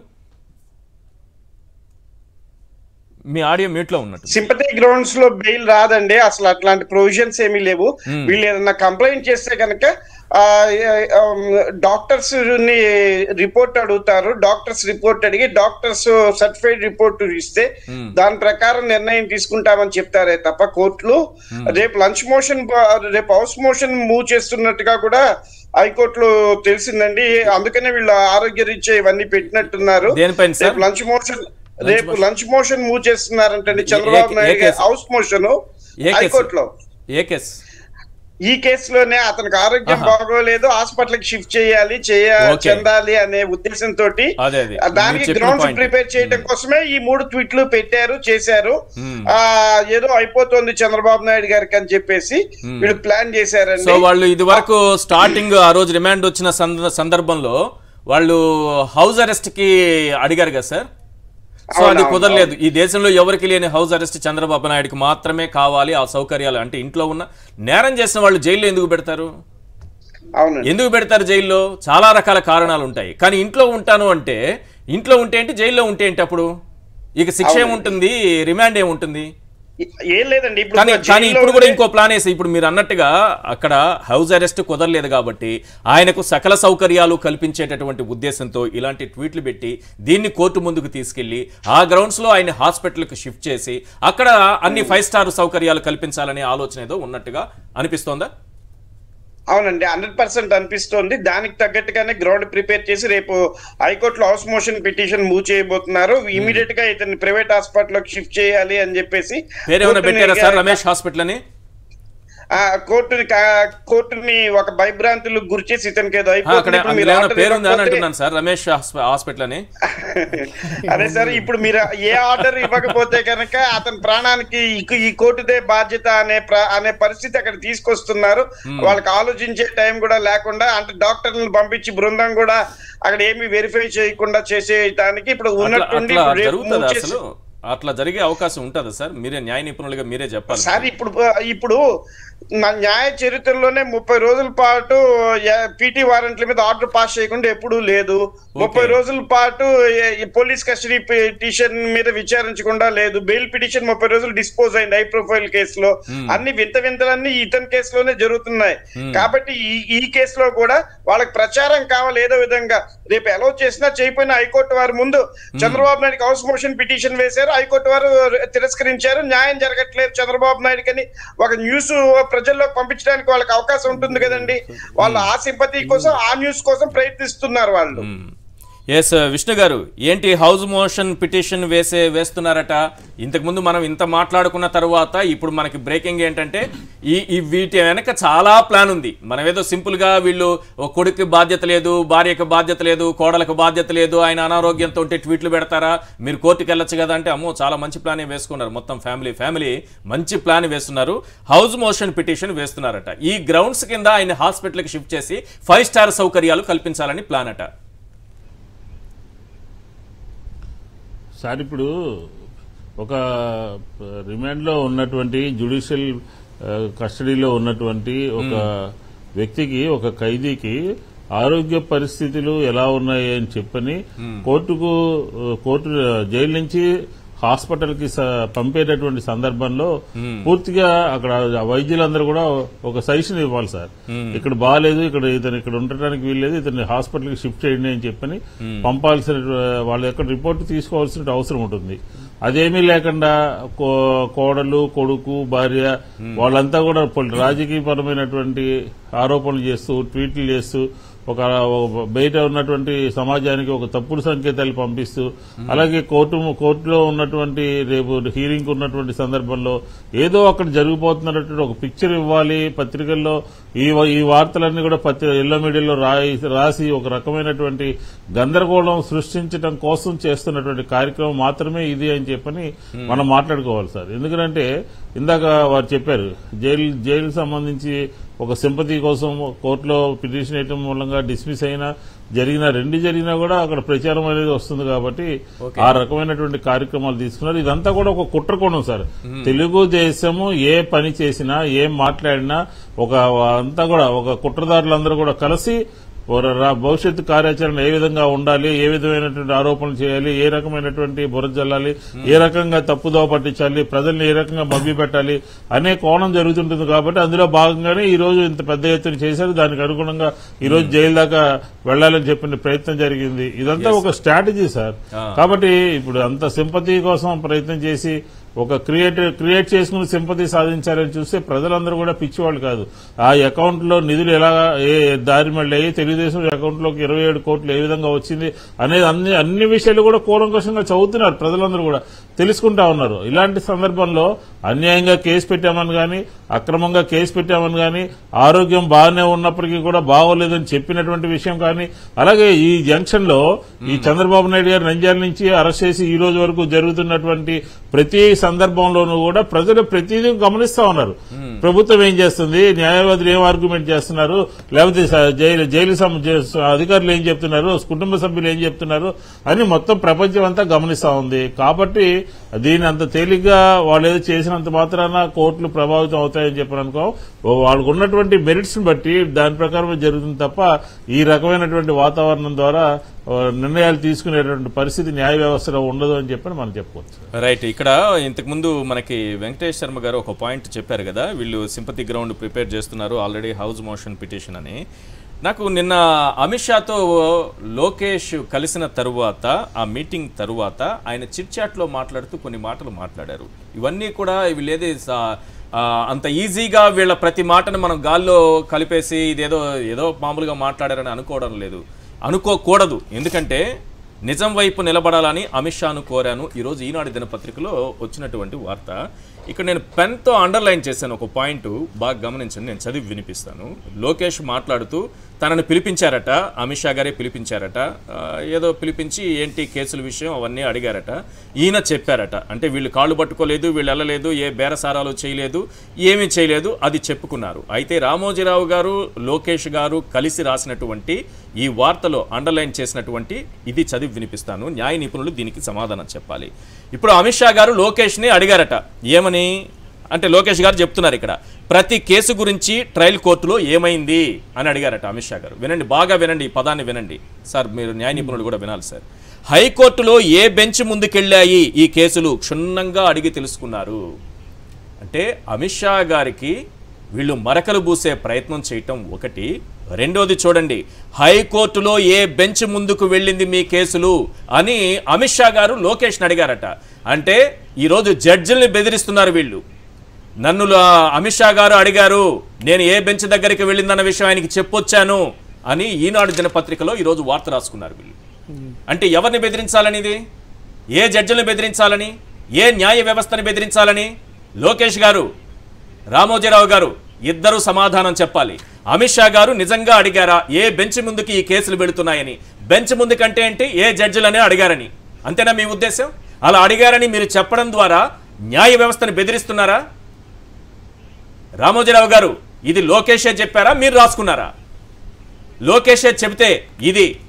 మీ ఆడియో మ్యూట్లో ఉన్నట్టు. సింపతి గ్రౌండ్స్లో బెయిల్ రాదండి. అసలు అట్లాంటి ప్రొవిజన్స్ ఏమీ లేవు. వీళ్ళు ఏదైనా కంప్లైంట్ చేస్తే కనుక డాక్టర్స్ని రిపోర్ట్ అడుగుతారు. డాక్టర్స్ రిపోర్ట్ అడిగి డాక్టర్స్ సర్టిఫైడ్ రిపోర్ట్ ఇస్తే దాని ప్రకారం నిర్ణయం తీసుకుంటామని చెప్తారే తప్ప కోర్టులు రేపు లంచ్ మోషన్ రేపు హౌస్ మోషన్ మూవ్ చేస్తున్నట్టుగా కూడా హైకోర్టులో తెలిసిందండి. అందుకనే వీళ్ళు ఆరోగ్య రీత్యా ఇవన్నీ పెట్టినట్టున్నారు. లంచ్ మోషన్ రేపు లంచ్ మోషన్ మూవ్ చేస్తున్నారంటండి చంద్రబాబు నాయుడు? House motion? హైకోర్టులో ఏ కేస్ ఈ కేసులోనే అతనికి ఆరోగ్యం. బాగోలేదు హాస్పిటల్కి షిఫ్ట్ చేయాలి. చెందాలి అనే ఉద్దేశంతో దానికి గ్రౌండ్స్ point. ప్రిపేర్ చేయడం కోసమే ఈ మూడు ట్వీట్లు పెట్టారు చేశారు. ఆ ఏదో అయిపోతుంది చంద్రబాబు నాయుడు గారికి అని చెప్పేసి వీళ్ళు ప్లాన్ సో చేశారండి వాళ్ళు ఇది వరకు స్టార్టింగ్ ఆ రోజు రిమాండ్ వచ్చిన సంద- సందర్భంలో వాళ్ళు హౌస్ అరెస్ట్కి అడిగారు కదా సార్ సో అది కుదరలేదు. ఈ దేశంలో ఎవరికి లేని హౌస్ అరెస్ట్ చంద్రబాబు నాయుడుకి మాత్రమే కావాలి ఆ సౌకర్యాలు. అంటే ఇంట్లో ఉన్న నేరం చేసిన వాళ్ళు జైల్లో ఎందుకు పెడతారు? ఎందుకు పెడతారు జైల్లో? చాలా రకాల కారణాలు ఉంటాయి. కానీ ఇంట్లో ఉంటాను అంటే ఇంట్లో ఉంటే ఏంటి జైల్లో ఉంటే ఏంటి అప్పుడు? ఇక శిక్ష ఏముంటుంది? రిమాండ్ ఏముంటుంది? ఏం లేదండి ఇప్పుడు కానీ ఇప్పుడు కూడా ఇంకో ప్లాన్ వేసి ఇప్పుడు మీరు అన్నట్టుగా అక్కడ హౌస్ అరెస్ట్ కుదరలేదు కాబట్టి ఆయనకు సకల సౌకర్యాలు కల్పించేటటువంటి ఉద్దేశంతో ఇలాంటి ట్వీట్లు పెట్టి దీన్ని కోర్టు ముందుకు తీసుకెళ్ళి ఆ గ్రౌండ్స్లో ఆయన హాస్పిటల్కి షిఫ్ట్ చేసి అక్కడ అన్ని ఫైవ్ స్టార్ సౌకర్యాలు కల్పించాలనే ఆలోచన ఏదో ఉన్నట్టుగా అనిపిస్తోందా? అవునండి హండ్రెడ్ పర్సెంట్ అనిపిస్తోంది. దానికి తగ్గట్టుగానే గ్రౌండ్ ప్రిపేర్ చేసి రేపు హైకోర్టులో హౌస్ మోషన్ పిటిషన్ మూవ్ చేయబోతున్నారు. ఇమీడియట్గా ఇతన్ని ప్రైవేట్ హాస్పిటల్ షిఫ్ట్ చేయాలి అని చెప్పేసి రమేష్ హాస్పిటల్ అని? ఆ, కోర్టుని కోర్టుని ఒక భయభ్రాంతులకు గురి చేసి ఇతనికి ఏదో సార్ రమేష్ హాస్ప- హాస్పిటల్ అని. అదే సార్ ఇప్పుడు మీరు ఏ ఆర్డర్ ఇవ్వకపోతే కనుక అతని ప్రాణానికి ఈ కోర్టుదే బాధ్యత అనే అనే పరిస్థితి అక్కడ తీసుకొస్తున్నారు. వాళ్ళకి ఆలోచించే టైం కూడా లేకుండా అంటే డాక్టర్లను పంపించి బృందం కూడా అక్కడ ఏమి వెరిఫై చేయకుండా చేసేయటానికి ఇప్పుడు ఉన్నట్టుండి అట్లా జరిగే అవకాశం ఉంటుందా సార్? మీరే న్యాయ నిపుణులుగా మీరే చెప్పాలి. సార్ ఇప్పుడు ఇప్పుడు న్యాయ చరిత్రలోనే ముప్పై రోజుల పాటు పీటీ వారెంట్ల మీద ఆర్డర్ పాస్ చేయకుండా ఎప్పుడూ లేదు. ముప్పై రోజుల పాటు పోలీస్ కస్టడీ పిటిషన్ మీద విచారించకుండా లేదు. బెయిల్ పిటిషన్ ముప్పై రోజులు డిస్పోజ్ అయింది హై ప్రొఫైల్ కేసులో. అన్ని వింత వింతలన్నీ ఇతని కేసులోనే జరుగుతున్నాయి. కాబట్టి ఈ ఈ కేసులో కూడా వాళ్ళకి ప్రచారం కావాలి ఏదో విధంగా. రేపు అలౌ చేసినా చేయకపోయినా హైకోర్టు వారి ముందు చంద్రబాబు నాయుడుకి హౌస్ మోషన్ పిటిషన్ వేశారు. హైకోర్టు వారు తిరస్కరించారు. న్యాయం జరగట్లేదు చంద్రబాబు నాయుడుకి అని ఒక న్యూస్ ప్రజల్లోకి పంపించడానికి వాళ్ళకి అవకాశం ఉంటుంది కదండి. వాళ్ళు ఆ సింపతి కోసం ఆ న్యూస్ కోసం ప్రయత్నిస్తున్నారు వాళ్ళు. ఎస్ విష్ణు గారు ఏంటి హౌస్ మోషన్ పిటిషన్ వేసే వేస్తున్నారట? ఇంతకుముందు మనం ఇంత మాట్లాడుకున్న తర్వాత ఇప్పుడు మనకి బ్రేకింగ్ ఏంటంటే ఈ ఈ వీటి వెనక చాలా ప్లాన్ ఉంది. మనం ఏదో సింపుల్గా వీళ్ళు కొడుకు బాధ్యత లేదు భార్యకు బాధ్యత లేదు కోడలకు బాధ్యత లేదు ఆయన అనారోగ్యంతో ఉంటే ట్వీట్లు పెడతారా? మీరు కోర్టుకి వెళ్ళొచ్చు కదా అంటే అమ్మో చాలా మంచి ప్లానే వేసుకున్నారు. మొత్తం ఫ్యామిలీ ఫ్యామిలీ మంచి ప్లాన్ వేస్తున్నారు. హౌస్ మోషన్ పిటిషన్ వేస్తున్నారట. ఈ గ్రౌండ్స్ కింద ఆయన హాస్పిటల్కి షిఫ్ట్ చేసి ఫైవ్ స్టార్ సౌకర్యాలు కల్పించాలని ప్లాన్ అట. సార్ ఇప్పుడు ఒక రిమాండ్లో ఉన్నటువంటి జ్యుడిషియల్ కస్టడీలో ఉన్నటువంటి ఒక వ్యక్తికి ఒక ఖైదీకి ఆరోగ్య పరిస్థితులు ఎలా ఉన్నాయి అని చెప్పని కోర్టుకు కోర్టు జైలు నుంచి హాస్పిటల్కి పంపేటటువంటి సందర్భంలో పూర్తిగా అక్కడ వైద్యులందరూ కూడా ఒక సజెషన్ ఇవ్వాలి సార్. ఇక్కడ బాగాలేదు ఇక్కడ ఇతను ఇక్కడ ఉండటానికి వీల్లేదు ఇతన్ని హాస్పిటల్కి షిఫ్ట్ చేయండి అని చెప్పని పంపాల్సిన వాళ్ళ యొక్క రిపోర్ట్ తీసుకోవాల్సిన అవసరం ఉంటుంది. అదేమీ లేకుండా కోడలు కొడుకు భార్య వాళ్ళంతా కూడా రాజకీయపరమైనటువంటి ఆరోపణలు చేస్తూ ట్వీట్లు చేస్తూ ఒక బయట ఉన్నటువంటి సమాజానికి ఒక తప్పుడు సంకేతాలు పంపిస్తూ అలాగే కోర్టు కోర్టులో ఉన్నటువంటి రేపు హీరింగ్ ఉన్నటువంటి సందర్భంలో ఏదో అక్కడ జరిగిపోతున్నటువంటి ఒక పిక్చర్ ఇవ్వాలి. పత్రికల్లో ఈ ఈ వార్తలన్నీ కూడా పత్రి ఎల్లో మీడియాలో రాసి ఒక రకమైనటువంటి గందరగోళం సృష్టించడం కోసం చేస్తున్నటువంటి కార్యక్రమం మాత్రమే ఇది అని చెప్పని మనం మాట్లాడుకోవాలి సార్. ఎందుకంటే ఇందాక వారు చెప్పారు జైలు జైలు సంబంధించి ఒక సింపతి కోసం కోర్టులో పిటిషన్ వేయటం మూలంగా డిస్మిస్ అయినా జరిగిన రెండు జరిగినా కూడా అక్కడ ప్రచారం అనేది వస్తుంది కాబట్టి ఆ రకమైనటువంటి కార్యక్రమాలు తీసుకున్నారు. ఇదంతా కూడా ఒక కుట్రకోణం సార్. తెలుగుదేశము ఏ పని చేసినా ఏం మాట్లాడినా ఒక అంతా కూడా ఒక కుట్రదారులందరూ కూడా కలిసి భవిష్యత్తు కార్యాచరణ ఏ విధంగా ఉండాలి ఏ విధమైనటువంటి ఆరోపణలు చేయాలి ఏ రకమైనటువంటి బురద జల్లాలి ఏ రకంగా తప్పుదోవ పట్టించాలి ప్రజల్ని ఏ రకంగా మభ్య పెట్టాలి అనే కోణం జరుగుతుంటుంది కాబట్టి అందులో భాగంగానే ఈ రోజు ఇంత పెద్ద ఎత్తున చేశారు. దానికి అనుగుణంగా ఈ రోజు జైలు దాకా వెళ్ళాలని చెప్పిన ప్రయత్నం జరిగింది. ఇదంతా ఒక స్ట్రాటజీ సార్. కాబట్టి ఇప్పుడు అంత సింపతి కోసం ప్రయత్నం చేసి ఒక క్రియేట్ క్రియేట్ చేసుకుని సింపతి సాధించాలని చూస్తే ప్రజలందరూ కూడా పిచ్చివాళ్ళు కాదు. ఆ అకౌంట్లో నిధులు ఎలా ఏ దారి మళ్ళీ తెలుగుదేశం అకౌంట్లోకి ఇరవై ఏడు కోట్లు ఏ విధంగా వచ్చింది అనేది అన్ని అన్ని విషయాలు కూడా కూలంకషంగా చదువుతున్నారు ప్రజలందరూ కూడా. తెలుసుకుంటా ఉన్నారు. ఇలాంటి సందర్భంలో అన్యాయంగా కేసు పెట్టామని గాని అక్రమంగా కేసు పెట్టామని గాని ఆరోగ్యం బాగానే ఉన్నప్పటికీ కూడా బాగోలేదని చెప్పినటువంటి విషయం కానీ అలాగే ఈ జంక్షన్లో ఈ చంద్రబాబు నాయుడు గారు నంద్యాల నుంచి అరెస్ట్ చేసి ఈ రోజు వరకు జరుగుతున్నటువంటి ప్రతి సందర్భంలోనూ కూడా ప్రజలు ప్రతిదీ గమనిస్తా ఉన్నారు. ప్రభుత్వం ఏం చేస్తుంది? న్యాయవాదులు ఏం ఆర్గ్యుమెంట్ చేస్తున్నారు? లేకపోతే జైలు జైలు అధికారులు ఏం చెప్తున్నారు? కుటుంబ సభ్యులు ఏం చెప్తున్నారు? అని మొత్తం ప్రపంచం అంతా గమనిస్తా ఉంది. కాబట్టి దీని అంత తేలిగ్గా వాళ్ళు ఏదో చేసినంత మాత్రాన కోర్టులు ప్రభావితం అవుతాయని చెప్పని అనుకో వాళ్ళకు ఉన్నటువంటి మెరిట్స్ని బట్టి దాని ప్రకారం జరుగుతుంది తప్ప ఈ రకమైనటువంటి వాతావరణం ద్వారా నిర్ణయాలు తీసుకునేటువంటి పరిస్థితి న్యాయ వ్యవస్థలో ఉండదు అని చెప్పని మనం చెప్పుకోవచ్చు. రైట్. ఇక్కడ ఇంతకుముందు మనకి వెంకటేష్ శర్మ గారు ఒక పాయింట్ చెప్పారు కదా వీళ్ళు సింపతి గ్రౌండ్ ప్రిపేర్ చేస్తున్నారు ఆల్రెడీ హౌస్ మోషన్ పిటిషన్ అని. నాకు నిన్న అమిత్ షాతో లోకేష్ కలిసిన తరువాత ఆ మీటింగ్ తరువాత ఆయన చిట్చాట్లో మాట్లాడుతూ కొన్ని మాటలు మాట్లాడారు. ఇవన్నీ కూడా ఇవి సా- అంత ఈజీగా వీళ్ళ ప్రతి మాటను మనం గాల్లో కలిపేసి ఇదేదో ఏదో మామూలుగా మాట్లాడారని అనుకోవడం లేదు. అనుకోకూడదు. ఎందుకంటే నిజం వైపు నిలబడాలని అమిత్ షాను కోరాను. ఈరోజు ఈనాడు దినపత్రికలో వచ్చినటువంటి వార్త. ఇక్కడ నేను పెన్తో అండర్లైన్ చేశాను ఒక పాయింట్. బాగా గమనించండి నేను చదివి వినిపిస్తాను. లోకేష్ మాట్లాడుతూ తనను పిలిపించారట అమిత్ షా గారే పిలిపించారట ఏదో పిలిపించి ఏంటి కేసుల విషయం అవన్నీ అడిగారట. ఈయన చెప్పారట అంటే వీళ్ళు కాళ్ళు పట్టుకోలేదు వీళ్ళు వెళ్ళలేదు ఏ బేరసారాలు చేయలేదు ఏమీ చేయలేదు అది చెప్పుకున్నారు. అయితే రామోజీరావు గారు లోకేష్ గారు కలిసి రాసినటువంటి ఈ వార్తలో అండర్లైన్ చేసినటువంటి ఇది చదివి వినిపిస్తాను. న్యాయ నిపుణులు దీనికి సమాధానం చెప్పాలి. ఇప్పుడు అమిత్ షా గారు లోకేష్ని అడిగారట ఏమని? అంటే లోకేష్ గారు చెప్తున్నారు ఇక్కడ ప్రతి కేసు గురించి ట్రయల్ కోర్టులో ఏమైంది? అని అడిగారట అమిత్ షా గారు. వినండి బాగా వినండి ఈ పదాన్ని వినండి. సార్ మీరు న్యాయ నిపుణులు కూడా వినాలి సార్. హైకోర్టులో ఏ బెంచ్ ముందుకెళ్ళాయి ఈ కేసులు? క్షుణ్ణంగా అడిగి తెలుసుకున్నారు. అంటే అమిత్ షా గారికి వీళ్ళు మరకలు పూసే ప్రయత్నం చేయటం ఒకటి. రెండోది చూడండి హైకోర్టులో ఏ బెంచ్ ముందుకు వెళ్ళింది మీ కేసులు? అని అమిత్ షా గారు లోకేష్ని అడిగారట. అంటే ఈరోజు జడ్జిల్ని బెదిరిస్తున్నారు వీళ్ళు. నన్ను అమిత్ షా గారు అడిగారు నేను ఏ బెంచ్ దగ్గరికి వెళ్ళిందన్న విషయం ఆయనకి చెప్పొచ్చాను అని ఈనాడు దినపత్రికలో ఈరోజు వార్త రాసుకున్నారు వీళ్ళు. అంటే ఎవరిని బెదిరించాలనిది? ఏ జడ్జిని బెదిరించాలని? ఏ న్యాయ వ్యవస్థని బెదిరించాలని? లోకేష్ గారు రామోజీరావు గారు ఇద్దరు సమాధానం చెప్పాలి. అమిత్ షా గారు నిజంగా అడిగారా ఏ బెంచ్ ముందుకి ఈ కేసులు వెళుతున్నాయని? బెంచ్ ముందు కంటే ఏంటి ఏ జడ్జిలనే అడిగారని? అంతేనా మీ ఉద్దేశం? అలా అడిగారని మీరు చెప్పడం ద్వారా న్యాయ వ్యవస్థను బెదిరిస్తున్నారా? రామోజీరావు గారు ఇది లోకేషే చెప్పారా? మీరు రాసుకున్నారా? లోకేషే చెబితే ఇది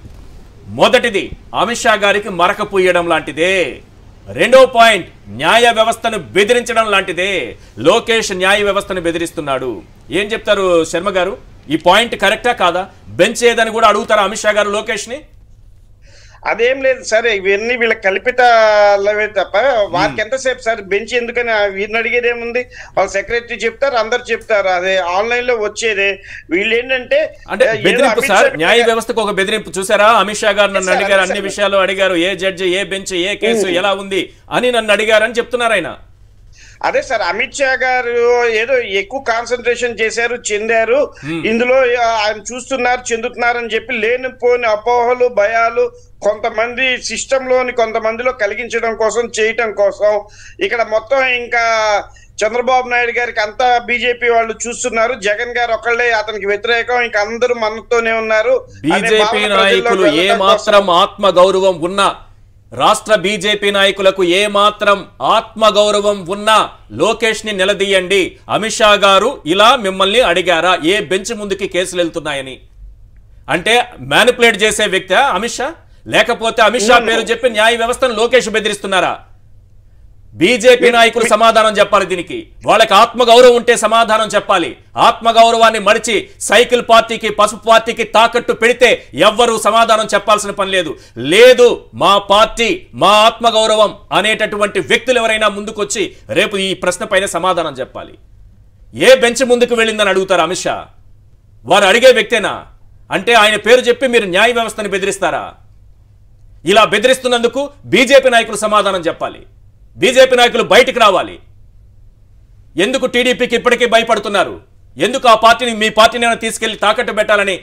మొదటిది అమిత్ షా గారికి మరక పూయడం లాంటిదే. రెండో పాయింట్ న్యాయ వ్యవస్థను బెదిరించడం లాంటిదే. లోకేష్ న్యాయ వ్యవస్థను బెదిరిస్తున్నాడు. ఏం చెప్తారు శర్మ గారు? ఈ పాయింట్ కరెక్టా కాదా? బెంచ్ ఏదని కూడా అడుగుతారా అమిత్ షా గారు లోకేష్ని? అదేం లేదు సరే ఇవన్నీ వీళ్ళ కల్పితాలవే తప్ప వారికి ఎంతసేపు సార్ బెంచ్ ఎందుకని వీరిని అడిగేది ఏముంది వాళ్ళ సెక్రటరీ చెప్తారు అందరు చెప్తారు అదే ఆన్లైన్లో వచ్చేదే వీళ్ళు ఏంటంటే అంటే బెదిరింపు సార్ న్యాయ వ్యవస్థకు ఒక బెదిరింపు చూసారా? అమిత్ షా గారు నన్ను అడిగారు అన్ని విషయాలు అడిగారు ఏ జడ్జి ఏ బెంచ్ ఏ కేసు ఎలా ఉంది అని నన్ను అడిగారని చెప్తున్నారు ఆయన. అదే సార్ అమిత్ షా గారు ఏదో ఎక్కువ కాన్సన్ట్రేషన్ చేశారు చెందారు. ఇందులో ఆ, ఆయన చూస్తున్నారు చెందుతున్నారు అని చెప్పి లేనిపోని అపోహలు భయాలు కొంతమంది సిస్టమ్లోని కొంతమందిలో కలిగించడం కోసం చేయటం కోసం ఇక్కడ మొత్తం ఇంకా చంద్రబాబు నాయుడు గారికి అంతా బీజేపీ వాళ్ళు చూస్తున్నారు. జగన్ గారు ఒకళ్ళే అతనికి వ్యతిరేకం ఇంకా అందరూ మనతోనే ఉన్నారు. బీజేపీ నాయకులు ఏ మాత్రం ఆత్మ గౌరవం ఉన్నా రాష్ట్ర బీజేపీ నాయకులకు ఏ మాత్రం ఆత్మ గౌరవం ఉన్నా లోకేష్ని నిలదీయండి. అమిత్ షా గారు ఇలా మిమ్మల్ని అడిగారా? ఏ బెంచ్ ముందుకి కేసులు వెళ్తున్నాయని? అంటే మ్యానిపులేట్ చేసే వ్యక్తి అమిత్ షా? లేకపోతే అమిత్ షా పేరు చెప్పి న్యాయ వ్యవస్థను లోకేష్ బెదిరిస్తున్నారా? బీజేపీ నాయకులు సమాధానం చెప్పాలి దీనికి. వాళ్ళకి ఆత్మగౌరవం ఉంటే సమాధానం చెప్పాలి. ఆత్మగౌరవాన్ని మడిచి సైకిల్ పార్టీకి పసుపు పార్టీకి తాకట్టు పెడితే ఎవ్వరూ సమాధానం చెప్పాల్సిన పని లేదు. లేదు మా పార్టీ మా ఆత్మగౌరవం అనేటటువంటి వ్యక్తులు ఎవరైనా ముందుకొచ్చి రేపు ఈ ప్రశ్న పైన సమాధానం చెప్పాలి. ఏ బెంచ్ ముందుకు వెళ్ళిందని అడుగుతారు అమిత్ షా? వారు అడిగే వ్యక్తేనా? అంటే ఆయన పేరు చెప్పి మీరు న్యాయ వ్యవస్థని బెదిరిస్తారా? ఇలా బెదిరిస్తున్నందుకు బీజేపీ నాయకులు సమాధానం చెప్పాలి. బీజేపీ నాయకులు బయటికి రావాలి. ఎందుకు టీడీపీకి ఇప్పటికీ భయపడుతున్నారు? ఎందుకు ఆ పార్టీని మీ పార్టీని తీసుకెళ్ళి తాకట్టు పెట్టాలని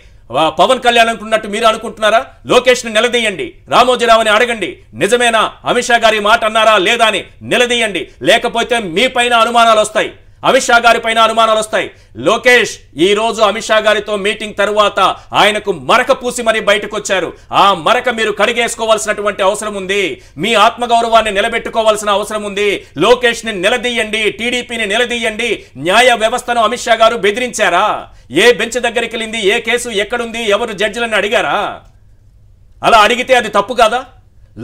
పవన్ కళ్యాణ్ అనుకున్నట్టు మీరు అనుకుంటున్నారా? లోకేష్ని నిలదీయండి. రామోజీరావుని అడగండి. నిజమేనా? అమిత్ షా గారి మాట అన్నారా లేదా అని నిలదీయండి. లేకపోతే మీ పైన అనుమానాలు వస్తాయి. అమిత్ షా గారిపైన అనుమానాలు వస్తాయి. లోకేష్ ఈ రోజు అమిత్ షా గారితో మీటింగ్ తరువాత ఆయనకు మరక పూసి మరీ బయటకు వచ్చారు ఆ మరక మీరు కడిగేసుకోవాల్సినటువంటి అవసరం ఉంది. మీ ఆత్మగౌరవాన్ని నిలబెట్టుకోవాల్సిన అవసరం ఉంది. లోకేష్ని నిలదీయండి టీడీపీని నిలదీయండి. న్యాయ వ్యవస్థను అమిత్ షా గారు బెదిరించారా? ఏ బెంచ్ దగ్గరికి వెళ్ళింది? ఏ కేసు ఎక్కడుంది? ఎవరు జడ్జిలను అడిగారా? అలా అడిగితే అది తప్పు కాదా?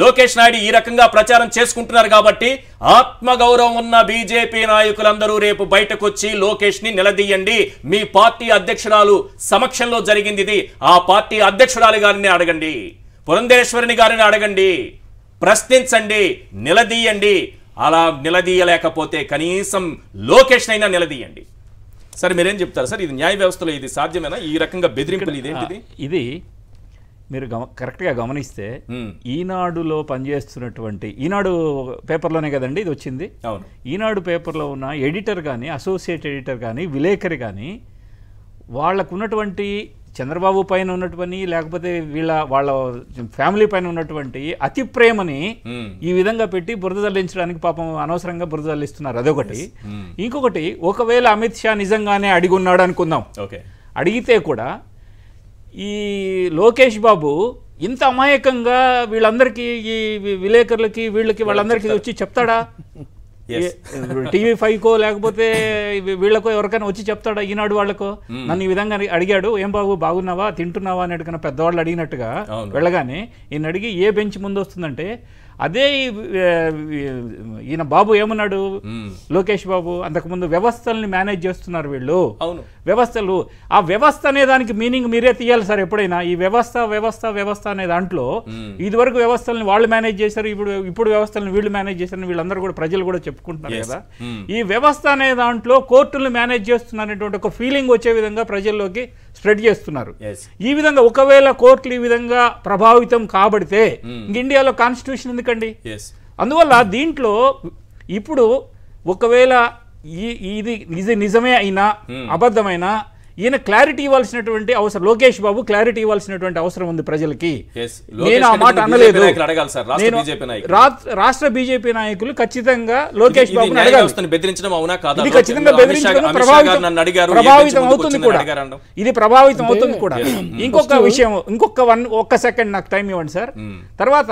లోకేష్ నాయుడు ఈ రకంగా ప్రచారం చేసుకుంటున్నారు కాబట్టి ఆత్మగౌరవం ఉన్న బీజేపీ నాయకులందరూ రేపు బయటకు వచ్చి లోకేష్ని నిలదీయండి. మీ పార్టీ అధ్యక్షురాలు సమక్షంలో జరిగింది ఇది. ఆ పార్టీ అధ్యక్షురాలు గారిని అడగండి. పురంధేశ్వరిని గారిని అడగండి. ప్రశ్నించండి. నిలదీయండి. అలా నిలదీయలేకపోతే కనీసం లోకేష్ అయినా నిలదీయండి. సరే మీరేం చెప్తారు? సార్ ఇది న్యాయ వ్యవస్థలో ఇది సాధ్యమేనా? ఈ రకంగా బెదిరింపులు ఇదేంటిది? ఇది మీరు గమ కరెక్ట్గా గమనిస్తే. ఈనాడులో పనిచేస్తున్నటువంటి ఈనాడు పేపర్లోనే కదండి ఇది వచ్చింది? అవును. ఈనాడు పేపర్లో ఉన్న ఎడిటర్ కానీ అసోసియేట్ ఎడిటర్ కానీ విలేకరి కానీ వాళ్ళకు ఉన్నటువంటి చంద్రబాబు పైన ఉన్నటువంటి లేకపోతే వీళ్ళ వాళ్ళ ఫ్యామిలీ పైన ఉన్నటువంటి అతి ప్రేమని. ఈ విధంగా పెట్టి బురద తల్లించడానికి పాపం అనవసరంగా బురద తల్లిస్తున్నారు అదొకటి. ఇంకొకటి ఒకవేళ అమిత్ షా నిజంగానే అడిగి ఉన్నాడు అనుకుందాం. ఓకే. అడిగితే కూడా ఈ లోకేష్ బాబు ఇంత అమాయకంగా వీళ్ళందరికీ ఈ విలేకరులకి వీళ్ళకి వాళ్ళందరికీ వచ్చి చెప్తాడా? Yes. టీవీ ఫైవ్ కో లేకపోతే వీళ్ళకో ఎవరికైనా వచ్చి చెప్తాడా ఈనాడు వాళ్ళకో? నన్ను ఈ విధంగా అడి- అడిగాడు ఏం బాబు బాగున్నావా? తింటున్నావా? అని అడిగిన పెద్దవాళ్ళు అడిగినట్టుగా. వెళ్ళగానే ఈయన అడిగి ఏ బెంచ్ ముందు వస్తుందంటే అదే ఈయన బాబు ఏమన్నాడు. లోకేష్ బాబు అంతకుముందు వ్యవస్థల్ని మేనేజ్ చేస్తున్నారు వీళ్ళు అవును వ్యవస్థలు ఆ వ్యవస్థ అనే దానికి మీనింగ్ మీరే తీయాలి సార్ ఎప్పుడైనా ఈ వ్యవస్థ వ్యవస్థ వ్యవస్థ అనే దాంట్లో ఇదివరకు వ్యవస్థల్ని వాళ్ళు మేనేజ్ చేశారు ఇప్పుడు ఇప్పుడు వ్యవస్థలను వీళ్ళు మేనేజ్ చేశారని వీళ్ళందరూ కూడా ప్రజలు కూడా చెప్పుకుంటున్నారు. కదా. ఈ వ్యవస్థ అనే దాంట్లో కోర్టులు మేనేజ్ చేస్తున్నారనేటువంటి ఒక ఫీలింగ్ వచ్చే విధంగా ప్రజల్లోకి స్ప్రెడ్ చేస్తున్నారు. ఈ విధంగా ఒకవేళ కోర్టులు ఈ విధంగా ప్రభావితం కాబడితే ఇంక ఇండియాలో కాన్స్టిట్యూషన్ ఎందుకండి? అందువల్ల దీంట్లో ఇప్పుడు ఒకవేళ ఈ- ఇది ఇది నిజమే అయినా అబద్ధమైనా ఈయన క్లారిటీ ఇవ్వాల్సినటువంటి అవసరం. లోకేష్ బాబు క్లారిటీ ఇవ్వాల్సినటువంటి అవసరం ఉంది ప్రజలకి. Yes. నేను లోకేష్ ఆ మాట అనలేదు. నాయకులు అడగాలి సార్, రాష్ట్ర బీజేపీ నాయకులు. ఖచ్చితంగా లోకేష్ షా ప్రభావితం అవుతుంది కూడా. ఇది ప్రభావితం అవుతుంది కూడా. ఇంకొక విషయం ఇంకొక వన్ ఒక్క సెకండ్ నాకు టైం ఇవ్వండి సార్. తర్వాత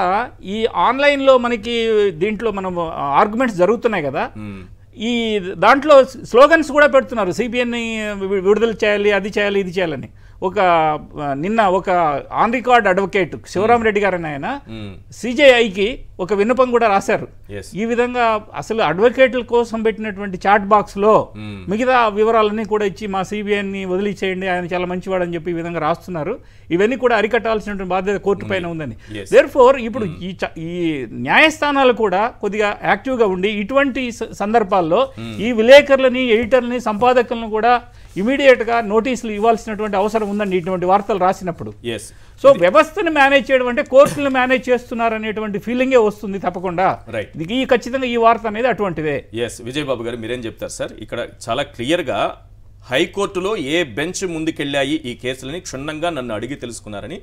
ఈ ఆన్లైన్లో మనకి దీంట్లో మనం ఆర్గ్యుమెంట్స్ జరుగుతున్నాయి కదా. ఈ దాంట్లో స్లోగన్స్ కూడా పెడుతున్నారు. సిబిఎన్ని విడుదల చేయాలి అది చేయాలి ఇది చేయాలని. ఒక నిన్న ఒక ఆన్ రికార్డ్ అడ్వకేట్ శివరామరెడ్డి గారు అని ఆయన సిజేఐకి ఒక విన్నపం కూడా రాశారు. ఈ విధంగా అసలు అడ్వకేట్ల కోసం పెట్టినటువంటి చాట్ బాక్స్లో మిగతా వివరాలన్నీ కూడా ఇచ్చి మా సిబిఐని వదిలిచేయండి ఆయన చాలా మంచివాడని చెప్పి ఈ విధంగా రాస్తున్నారు. ఇవన్నీ కూడా అరికట్టాల్సినటువంటి బాధ్యత కోర్టు పైన ఉందని. Yes. దేర్ ఫోర్ ఇప్పుడు ఈ ఈ న్యాయస్థానాలు కూడా కొద్దిగా యాక్టివ్గా ఉండి ఇటువంటి సందర్భాల్లో ఈ విలేకరులని ఎడిటర్లని సంపాదకులను కూడా ఇమీడియట్గా నోటీసులు ఇవ్వాల్సినటువంటి అవసరం ఉందండి ఇటువంటి వార్తలు రాసినప్పుడు. ఎస్ సో వ్యవస్థను మేనేజ్ చేయడం అంటే కోర్టులను మేనేజ్ చేస్తున్నారు అనేటువంటి ఫీలింగే వస్తుంది తప్పకుండా. ఇది ఈ ఖచ్చితంగా ఈ వార్త అనేది అటువంటిదే. ఎస్ విజయబాబు గారు మీరేం చెప్తారు సార్? ఇక్కడ చాలా క్లియర్గా హైకోర్టులో ఏ బెంచ్ ముందుకెళ్ళాయి ఈ కేసులని క్షుణ్ణంగా నన్ను అడిగి తెలుసుకున్నారని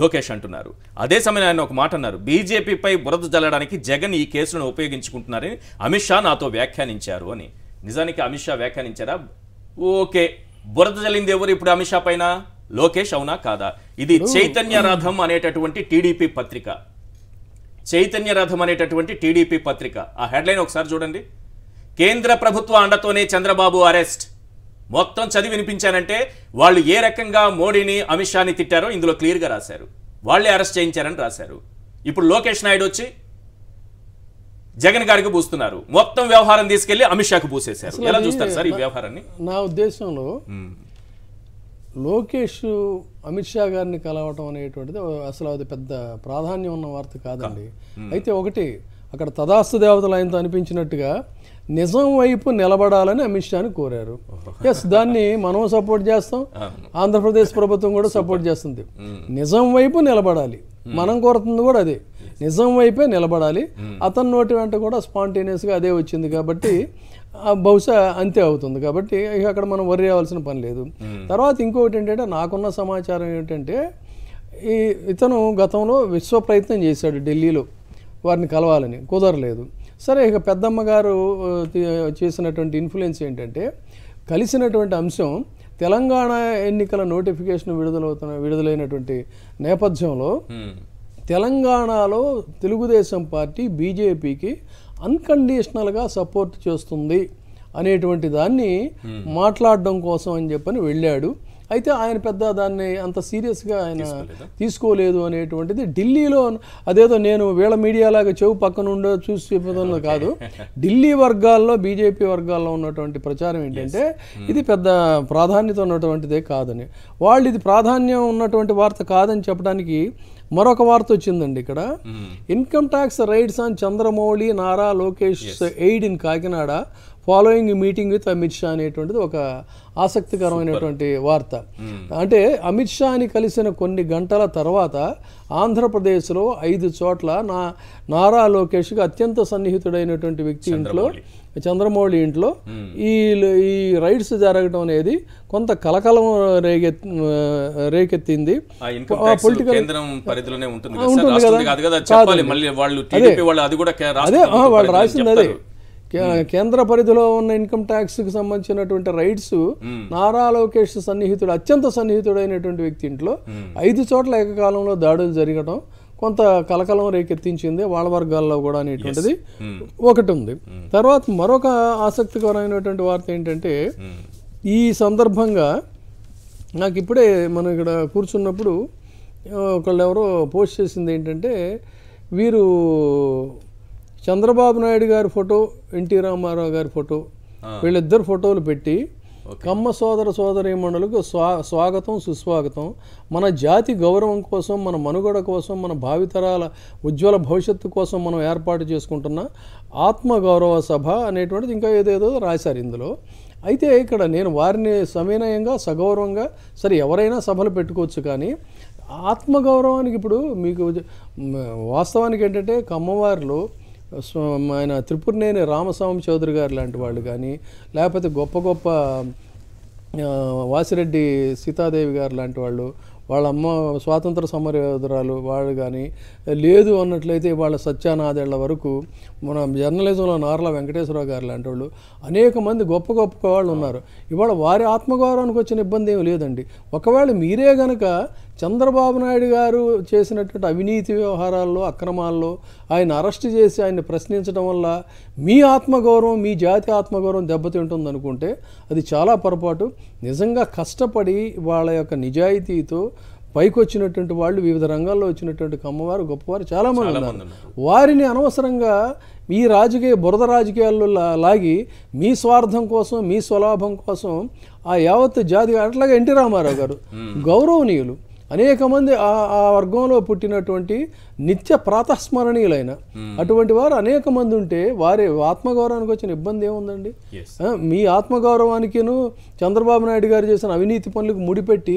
లోకేష్ అంటున్నారు. అదే సమయంలో ఆయన ఒక మాట అన్నారు. బీజేపీపై బురద జల్లడానికి జగన్ ఈ కేసులను ఉపయోగించుకుంటున్నారని అమిత్ షా నాతో వ్యాఖ్యానించారు అని. నిజానికి అమిత్ షా వ్యాఖ్యానించారా? ఓకే. బురద జల్లింది ఎవరు ఇప్పుడు అమిత్ షా పైన? లోకేష్ అవునా కాదా? ఇది చైతన్య రథం అనేటటువంటి టీడీపీ పత్రిక. చైతన్య రథం అనేటటువంటి టీడీపీ పత్రిక. ఆ హెడ్లైన్ ఒకసారి చూడండి. కేంద్ర ప్రభుత్వ అండతోనే చంద్రబాబు అరెస్ట్. మొత్తం చదివి వినిపించానంటే వాళ్ళు ఏ రకంగా మోడీని అమిత్ షాని తిట్టారో ఇందులో క్లియర్గా రాశారు. వాళ్ళే అరెస్ట్ చేయించారని రాశారు. ఇప్పుడు లోకేష్ నాయుడు వచ్చి జగన్ గారికి పూస్తున్నారు. మొత్తం వ్యవహారం తీసుకెళ్ళి అమిత్ షాకు పూసేశారు. ఎలా చూస్తారు సార్ ఈ వ్యవహారాన్ని? నా ఉద్దేశంలో లోకేష్ అమిత్ షా గారిని కలవటం అనేటువంటిది అసలు అది పెద్ద ప్రాధాన్యం ఉన్న వార్త కాదండి. అయితే ఒకటి అక్కడ తదాస్తు దేవతలు ఆయనతో అనిపించినట్టుగా నిజం వైపు నిలబడాలని అమిత్ షాని కోరారు. ఎస్ దాన్ని మనం సపోర్ట్ చేస్తాం. ఆంధ్రప్రదేశ్ ప్రభుత్వం కూడా సపోర్ట్ చేస్తుంది. నిజం వైపు నిలబడాలి. మనం కోరుతుంది కూడా అదే. నిజం వైపే నిలబడాలి. అతని నోటి వెంట కూడా స్పాంటేనియస్గా అదే వచ్చింది కాబట్టి బహుశా అంతే అవుతుంది. కాబట్టి ఇక అక్కడ మనం worry అవ్వాల్సిన పని లేదు. తర్వాత ఇంకొకటి ఏంటంటే నాకున్న సమాచారం ఏంటంటే ఈ ఇతను గతంలో విశ్వ ప్రయత్నం చేశాడు ఢిల్లీలో. వారిని కలవాలని కుదరలేదు. సరే ఇక పెద్దమ్మ గారు ఆ, తి- చేసినటువంటి ఇన్ఫ్లుయెన్స్ ఏంటంటే కలిసినటువంటి అంశం తెలంగాణ ఎన్నికల నోటిఫికేషన్ విడుదలవుతున్న విడుదలైనటువంటి నేపథ్యంలో. తెలంగాణలో తెలుగుదేశం పార్టీ బీజేపీకి అన్కండిషనల్గా సపోర్ట్ చేస్తుంది అనేటువంటి దాన్ని మాట్లాడడం కోసం అని చెప్పని వెళ్ళాడు. అయితే ఆయన పెద్ద దాన్ని అంత సీరియస్గా ఆయన తీసుకోలేదు? అనేటువంటిది ఢిల్లీలో అదేదో నేను వీళ్ళ మీడియాలాగా చెవు పక్కన ఉండో చూసి చెప్పేది కాదు. ఢిల్లీ వర్గాల్లో బీజేపీ వర్గాల్లో ఉన్నటువంటి ప్రచారం ఏంటంటే ఇది పెద్ద ప్రాధాన్యత ఉన్నటువంటిదే కాదని. వాళ్ళు ఇది ప్రాధాన్యం ఉన్నటువంటి వార్త కాదని చెప్పడానికి మరొక వార్త వచ్చిందండి ఇక్కడ. Income tax raids on Chandramouli Nara Lokesh aide in Kakinada following meeting with Amit Shah అనేటువంటిది ఒక ఆసక్తికరమైనటువంటి వార్త. అంటే అమిత్ షాని కలిసిన కొన్ని గంటల తర్వాత ఆంధ్రప్రదేశ్లో ఐదు చోట్ల నా నారా లోకేష్కి అత్యంత సన్నిహితుడైనటువంటి వ్యక్తి ఇంట్లో చంద్రమౌళి. ఇంట్లో ఈ ఈ రైడ్స్ జరగడం అనేది కొంత కలకలం రేగెత్ రేకెత్తింది. పొలిటికల్ ఉంటుంది కదా అది వాళ్ళు రాసింది అదే. కేంద్ర పరిధిలో ఉన్న ఇన్కమ్ ట్యాక్స్కి సంబంధించినటువంటి రైట్స్ నారా లోకేష్ సన్నిహితుడు అత్యంత సన్నిహితుడైనటువంటి వ్యక్తి ఇంట్లో ఐదు చోట్ల ఏకకాలంలో దాడులు జరగడం కొంత కలకలం రేకెత్తించింది వాళ్ళ వర్గాల్లో కూడా అనేటువంటిది ఒకటి ఉంది తర్వాత మరొక ఆసక్తికరమైనటువంటి వార్త ఏంటంటే ఈ సందర్భంగా నాకు ఇప్పుడే మనం ఇక్కడ కూర్చున్నప్పుడు ఒకళ్ళు ఎవరో పోస్ట్ చేసింది ఏంటంటే వీరు చంద్రబాబు నాయుడు గారి ఫోటో ఎన్టీ రామారావు గారి ఫోటో వీళ్ళిద్దరు ఫోటోలు పెట్టి కమ్మ సోదర సోదరీమణులకు స్వా స్వాగతం సుస్వాగతం. మన జాతి గౌరవం కోసం మన మనుగడ కోసం మన భావితరాల ఉజ్వల భవిష్యత్తు కోసం మనం ఏర్పాటు చేసుకుంటున్న ఆత్మగౌరవ సభ అనేటువంటిది ఇంకా ఏదేదో రాశారు ఇందులో. అయితే ఇక్కడ నేను వారిని సవినయంగా సగౌరవంగా సరే ఎవరైనా సభలు పెట్టుకోవచ్చు కానీ ఆత్మగౌరవానికి ఇప్పుడు మీకు వాస్తవానికి ఏంటంటే కమ్మవారిలో ఆయన త్రిపురనేని రామస్వామి చౌదరి గారు లాంటి వాళ్ళు కానీ లేకపోతే గొప్ప గొప్ప వాసిరెడ్డి సీతాదేవి గారు లాంటి వాళ్ళు వాళ్ళ అమ్మ స్వాతంత్ర సమరయోధురాలు వాళ్ళు కానీ లేదు అన్నట్లయితే వాళ్ళ సత్యానాదేళ్ళ వరకు మన జర్నలిజంలో నార్ల వెంకటేశ్వరరావు గారు లాంటి వాళ్ళు అనేక మంది గొప్ప గొప్ప వాళ్ళు ఉన్నారు. ఇవాళ వారి ఆత్మగౌరవానికి వచ్చిన ఇబ్బంది ఏమి లేదండి. ఒకవేళ మీరే గనక చంద్రబాబు నాయుడు గారు చేసినటువంటి అవినీతి వ్యవహారాల్లో అక్రమాల్లో ఆయన అరెస్ట్ చేసి ఆయన్ని ప్రశ్నించడం వల్ల మీ ఆత్మగౌరవం మీ జాతి ఆత్మగౌరవం దెబ్బతింటుంది అనుకుంటే అది చాలా పొరపాటు. నిజంగా కష్టపడి వాళ్ళ యొక్క నిజాయితీతో పైకి వచ్చినటువంటి వాళ్ళు వివిధ రంగాల్లో వచ్చినటువంటి కమ్మవారు గొప్పవారు చాలా మంది ఉన్నారు. వారిని అనవసరంగా ఈ రాజకీయ బురద రాజకీయాల్లో లాగి మీ స్వార్థం కోసం మీ స్వలాభం కోసం ఆ యావత్ జాతి అట్లాగే ఎన్టీ రామారావు గారు గౌరవనీయులు. అనేక మంది ఆ ఆ వర్గంలో పుట్టినటువంటి నిత్య ప్రాతస్మరణీయులైన. అటువంటి వారు అనేక మంది ఉంటే వారి ఆత్మగౌరవానికి వచ్చిన ఇబ్బంది ఏముందండి? మీ ఆత్మగౌరవానికిను చంద్రబాబు నాయుడు గారు చేసిన అవినీతి పనులకు ముడిపెట్టి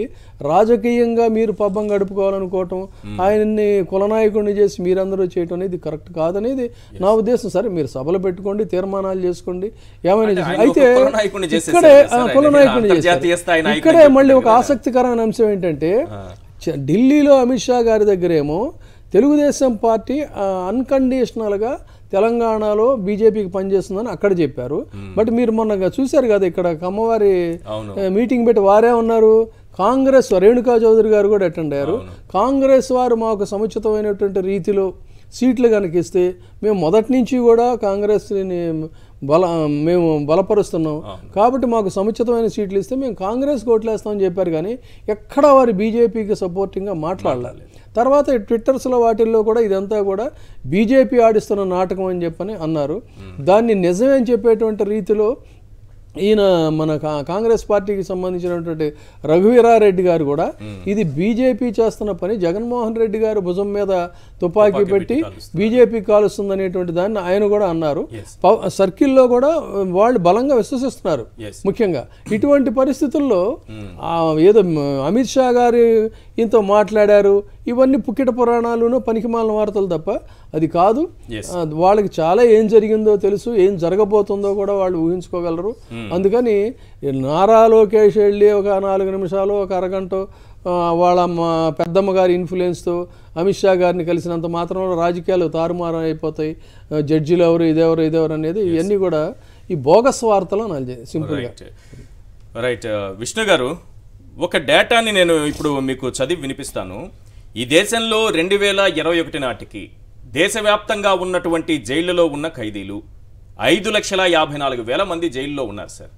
రాజకీయంగా మీరు పబ్బం గడుపుకోవాలనుకోవటం ఆయన్ని కులనాయకుడిని చేసి మీరందరూ చేయటం అనేది కరెక్ట్ కాదనేది నా ఉద్దేశం. సరే మీరు సభలు పెట్టుకోండి తీర్మానాలు చేసుకోండి ఏమైనా అయితే ఇక్కడే. కులనాయకుడిని ఇక్కడే మళ్ళీ ఒక. ఆసక్తికరమైన అంశం ఏంటంటే ఢిల్లీలో అమిత్ షా గారి దగ్గరేమో తెలుగుదేశం పార్టీ అన్కండిషనల్గా తెలంగాణలో బీజేపీకి పనిచేస్తుందని అక్కడ చెప్పారు. బట్ మీరు మొన్న చూశారు కదా ఇక్కడ కమ్మవారి మీటింగ్ పెట్టి వారే ఉన్నారు. కాంగ్రెస్ రేణుకా చౌదరి గారు కూడా అటెండ్ అయ్యారు. కాంగ్రెస్ వారు మాకు సముచితమైనటువంటి రీతిలో సీట్లు కనుక ఇస్తే మేము మొదటి నుంచి కూడా కాంగ్రెస్ని బల మేము బలపరుస్తున్నాం. కాబట్టి మాకు సముచితమైన సీట్లు ఇస్తే మేము కాంగ్రెస్ ఓట్లేస్తామని చెప్పారు కానీ ఎక్కడ వారు బీజేపీకి సపోర్టింగ్గా మాట్లాడాలి తర్వాత ట్విట్టర్స్లో వాటిల్లో కూడా ఇదంతా కూడా బీజేపీ ఆడిస్తున్న నాటకం అని చెప్పని అన్నారు. దాన్ని నిజమే అని చెప్పేటువంటి రీతిలో ఈయన మన కా- కాంగ్రెస్ పార్టీకి సంబంధించినటువంటి రఘువీరారెడ్డి గారు కూడా ఇది బీజేపీ చేస్తున్న పని జగన్మోహన్ రెడ్డి గారు భుజం మీద తుపాకీ పెట్టి బీజేపీ కాలుస్తుంది అనేటువంటి దాన్ని ఆయన కూడా అన్నారు. సర్కిల్లో కూడా వాళ్ళు బలంగా విశ్వసిస్తున్నారు. ముఖ్యంగా. ఇటువంటి పరిస్థితుల్లో ఆ ఏదో అమిత్ షా గారు ఇంత మాట్లాడారు ఇవన్నీ పుక్కిట పురాణాలును పనికిమాలిన వార్తలు తప్ప అది కాదు. వాళ్ళకి చాలా ఏం జరిగిందో తెలుసు ఏం జరగబోతుందో కూడా వాళ్ళు ఊహించుకోగలరు. అందుకని ఈ నారా లోకేష్ వెళ్ళి ఒక నాలుగు నిమిషాలు ఒక అరగంట వాళ్ళ మా పెద్దమ్మ గారి ఇన్ఫ్లుయెన్స్తో అమిత్ షా గారిని కలిసినంత మాత్రంలో రాజకీయాలు తారుమారు అయిపోతాయి జడ్జిలు ఎవరు ఇదెవరు ఇదెవరు అనేది ఇవన్నీ కూడా ఈ బోగస్ వార్తలు నాకు సింపుల్గా రైట్ రైట్ విష్ణు గారు ఒక డేటాని నేను ఇప్పుడు మీకు చదివి వినిపిస్తాను. ఈ దేశంలో రెండు వేల ఇరవై ఒకటి నాటికి దేశవ్యాప్తంగా ఉన్నటువంటి జైళ్ళలో ఉన్న ఖైదీలు ఐదు లక్షల యాభై నాలుగు వేల మంది జైల్లో ఉన్నారు సార్.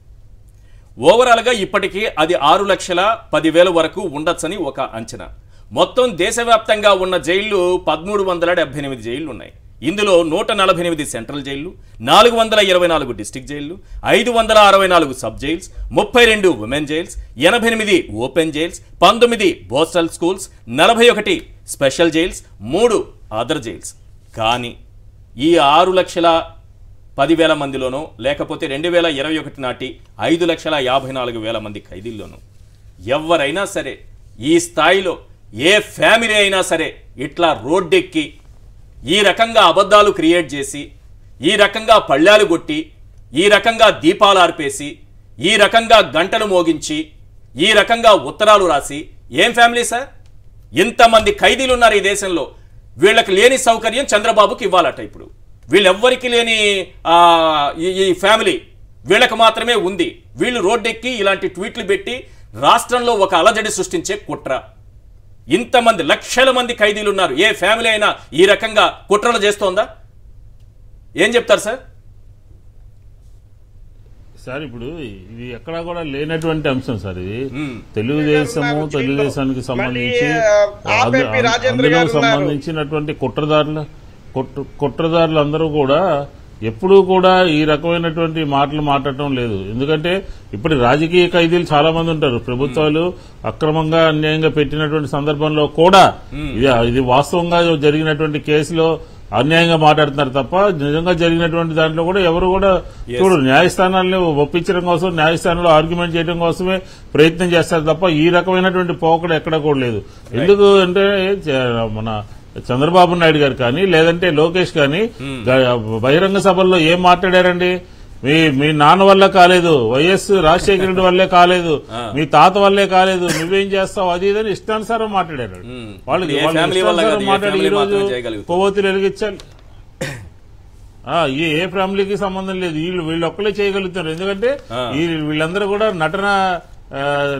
ఓవరాల్గా ఇప్పటికీ అది ఆరు లక్షల పదివేల వరకు ఉండొచ్చని ఒక అంచనా. మొత్తం దేశవ్యాప్తంగా ఉన్న జైళ్ళు పదమూడు వందల డెబ్బై ఎనిమిది జైళ్ళు ఉన్నాయి ఇందులో నూట నలభై ఎనిమిది సెంట్రల్ జైళ్ళు నాలుగు వందల ఇరవై నాలుగు డిస్టిక్ జైళ్ళు ఐదు వందల అరవై నాలుగు సబ్ జైల్స్ ముప్పై రెండు ఉమెన్ జైల్స్ ఎనభై ఎనిమిది ఓపెన్ జైల్స్ పంతొమ్మిది బోస్టల్ స్కూల్స్ నలభై ఒకటి స్పెషల్ జైల్స్ మూడు అదర్ జైల్స్. కానీ ఈ ఆరు లక్షల పదివేల మందిలోనూ లేకపోతే రెండు వేల ఇరవై ఒకటి నాటి ఐదు లక్షల యాభై నాలుగు వేల మంది ఖైదీల్లోనూ. ఎవరైనా సరే ఈ స్థాయిలో ఏ ఫ్యామిలీ అయినా సరే ఇట్లా రోడ్డెక్కి ఈ రకంగా అబద్ధాలు క్రియేట్ చేసి ఈ రకంగా పళ్ళాలు కొట్టి ఈ రకంగా దీపాలు ఆర్పేసి ఈ రకంగా గంటలు మోగించి ఈ రకంగా ఉత్తరాలు రాసి ఏం ఫ్యామిలీ సార్? ఇంతమంది ఖైదీలు ఉన్నారు ఈ దేశంలో. వీళ్ళకి లేని సౌకర్యం చంద్రబాబుకి ఇవ్వాలట ఇప్పుడు. వీళ్ళెవ్వరికి లేని ఆ, ఈ ఈ ఫ్యామిలీ వీళ్ళకి మాత్రమే ఉంది. వీళ్ళు రోడ్డెక్కి ఇలాంటి ట్వీట్లు పెట్టి రాష్ట్రంలో ఒక అలజడి సృష్టించే కుట్ర. ఇంతమంది లక్షల మంది ఖైదీలు ఉన్నారు ఏ ఫ్యామిలీ అయినా ఈ రకంగా కుట్రలు చేస్తోందా? ఏం చెప్తారు సార్? సార్ ఇప్పుడు ఇది ఎక్కడా కూడా లేనటువంటి అంశం సార్ ఇది. తెలుగుదేశము తెలుగుదేశానికి సంబంధించి అందులో. సంబంధించినటువంటి కుట్రదారుల కుట్ర కుట్రదారులు అందరూ కూడా ఎప్పుడూ కూడా ఈ రకమైనటువంటి మాటలు మాట్లాడటం లేదు. ఎందుకంటే ఇప్పుడు రాజకీయ ఖైదీలు చాలా మంది ఉంటారు. ప్రభుత్వాలు అక్రమంగా అన్యాయంగా పెట్టినటువంటి సందర్భంలో కూడా ఇది ఇది వాస్తవంగా జరిగినటువంటి కేసులో అన్యాయంగా మాట్లాడుతున్నారు తప్ప నిజంగా జరిగినటువంటి దాంట్లో కూడా ఎవరు కూడా చూడు న్యాయస్థానాలను ఒప్పించడం కోసం న్యాయస్థానంలో ఆర్గ్యుమెంట్ చేయడం కోసమే ప్రయత్నం చేస్తారు తప్ప ఈ రకమైనటువంటి పోకడ ఎక్కడ కూడా లేదు. ఎందుకు అంటే మన చంద్రబాబు నాయుడు గారు కానీ లేదంటే లోకేష్ కానీ బహిరంగ సభల్లో ఏం మాట్లాడారండి? మీ మీ నాన్న వల్ల కాలేదు వైఎస్ రాజశేఖర రెడ్డి వల్లే కాలేదు మీ తాత వల్లే కాలేదు నువ్వేం చేస్తావు? అది ఇదని ఇష్టానుసారం మాట్లాడారు. వాళ్ళు మాట్లాడి family ఈ రోజు మాత్రమే చేయగలుగుతారు. కొవ్వొత్తులు వెలిగించాలి. ఏ ఫ్యామిలీకి సంబంధం లేదు. వీళ్ళు వీళ్ళు ఒక్కలే చేయగలుగుతారు. ఎందుకంటే వీళ్ళందరూ కూడా నటన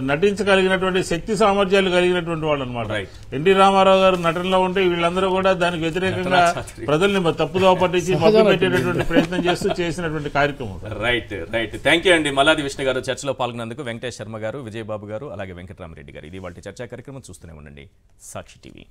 నటించగలిగినటువంటి శక్తి సామర్థ్యాలు కలిగినటువంటి వాళ్ళు అనమాట. ఎన్టీ రామారావు గారు నటనలో ఉంటే వీళ్ళందరూ కూడా దానికి వ్యతిరేకంగా. ప్రజల్ని తప్పుదోవ పట్టించి మభ్య పెట్టేటటువంటి ప్రయత్నం చేస్తూ చేసినటువంటి కార్యక్రమం రైట్ రైట్ థ్యాంక్ యూ అండి. మల్లాది విష్ణు గారు చర్చలో పాల్గొన్నందుకు వెంకటేష్ శర్మ గారు విజయబాబు గారు అలాగే వెంకటరామరెడ్డి గారు. ఇది వాళ్ళ చర్చా కార్యక్రమం. చూస్తూనే ఉండండి. సాక్షి టీవీ.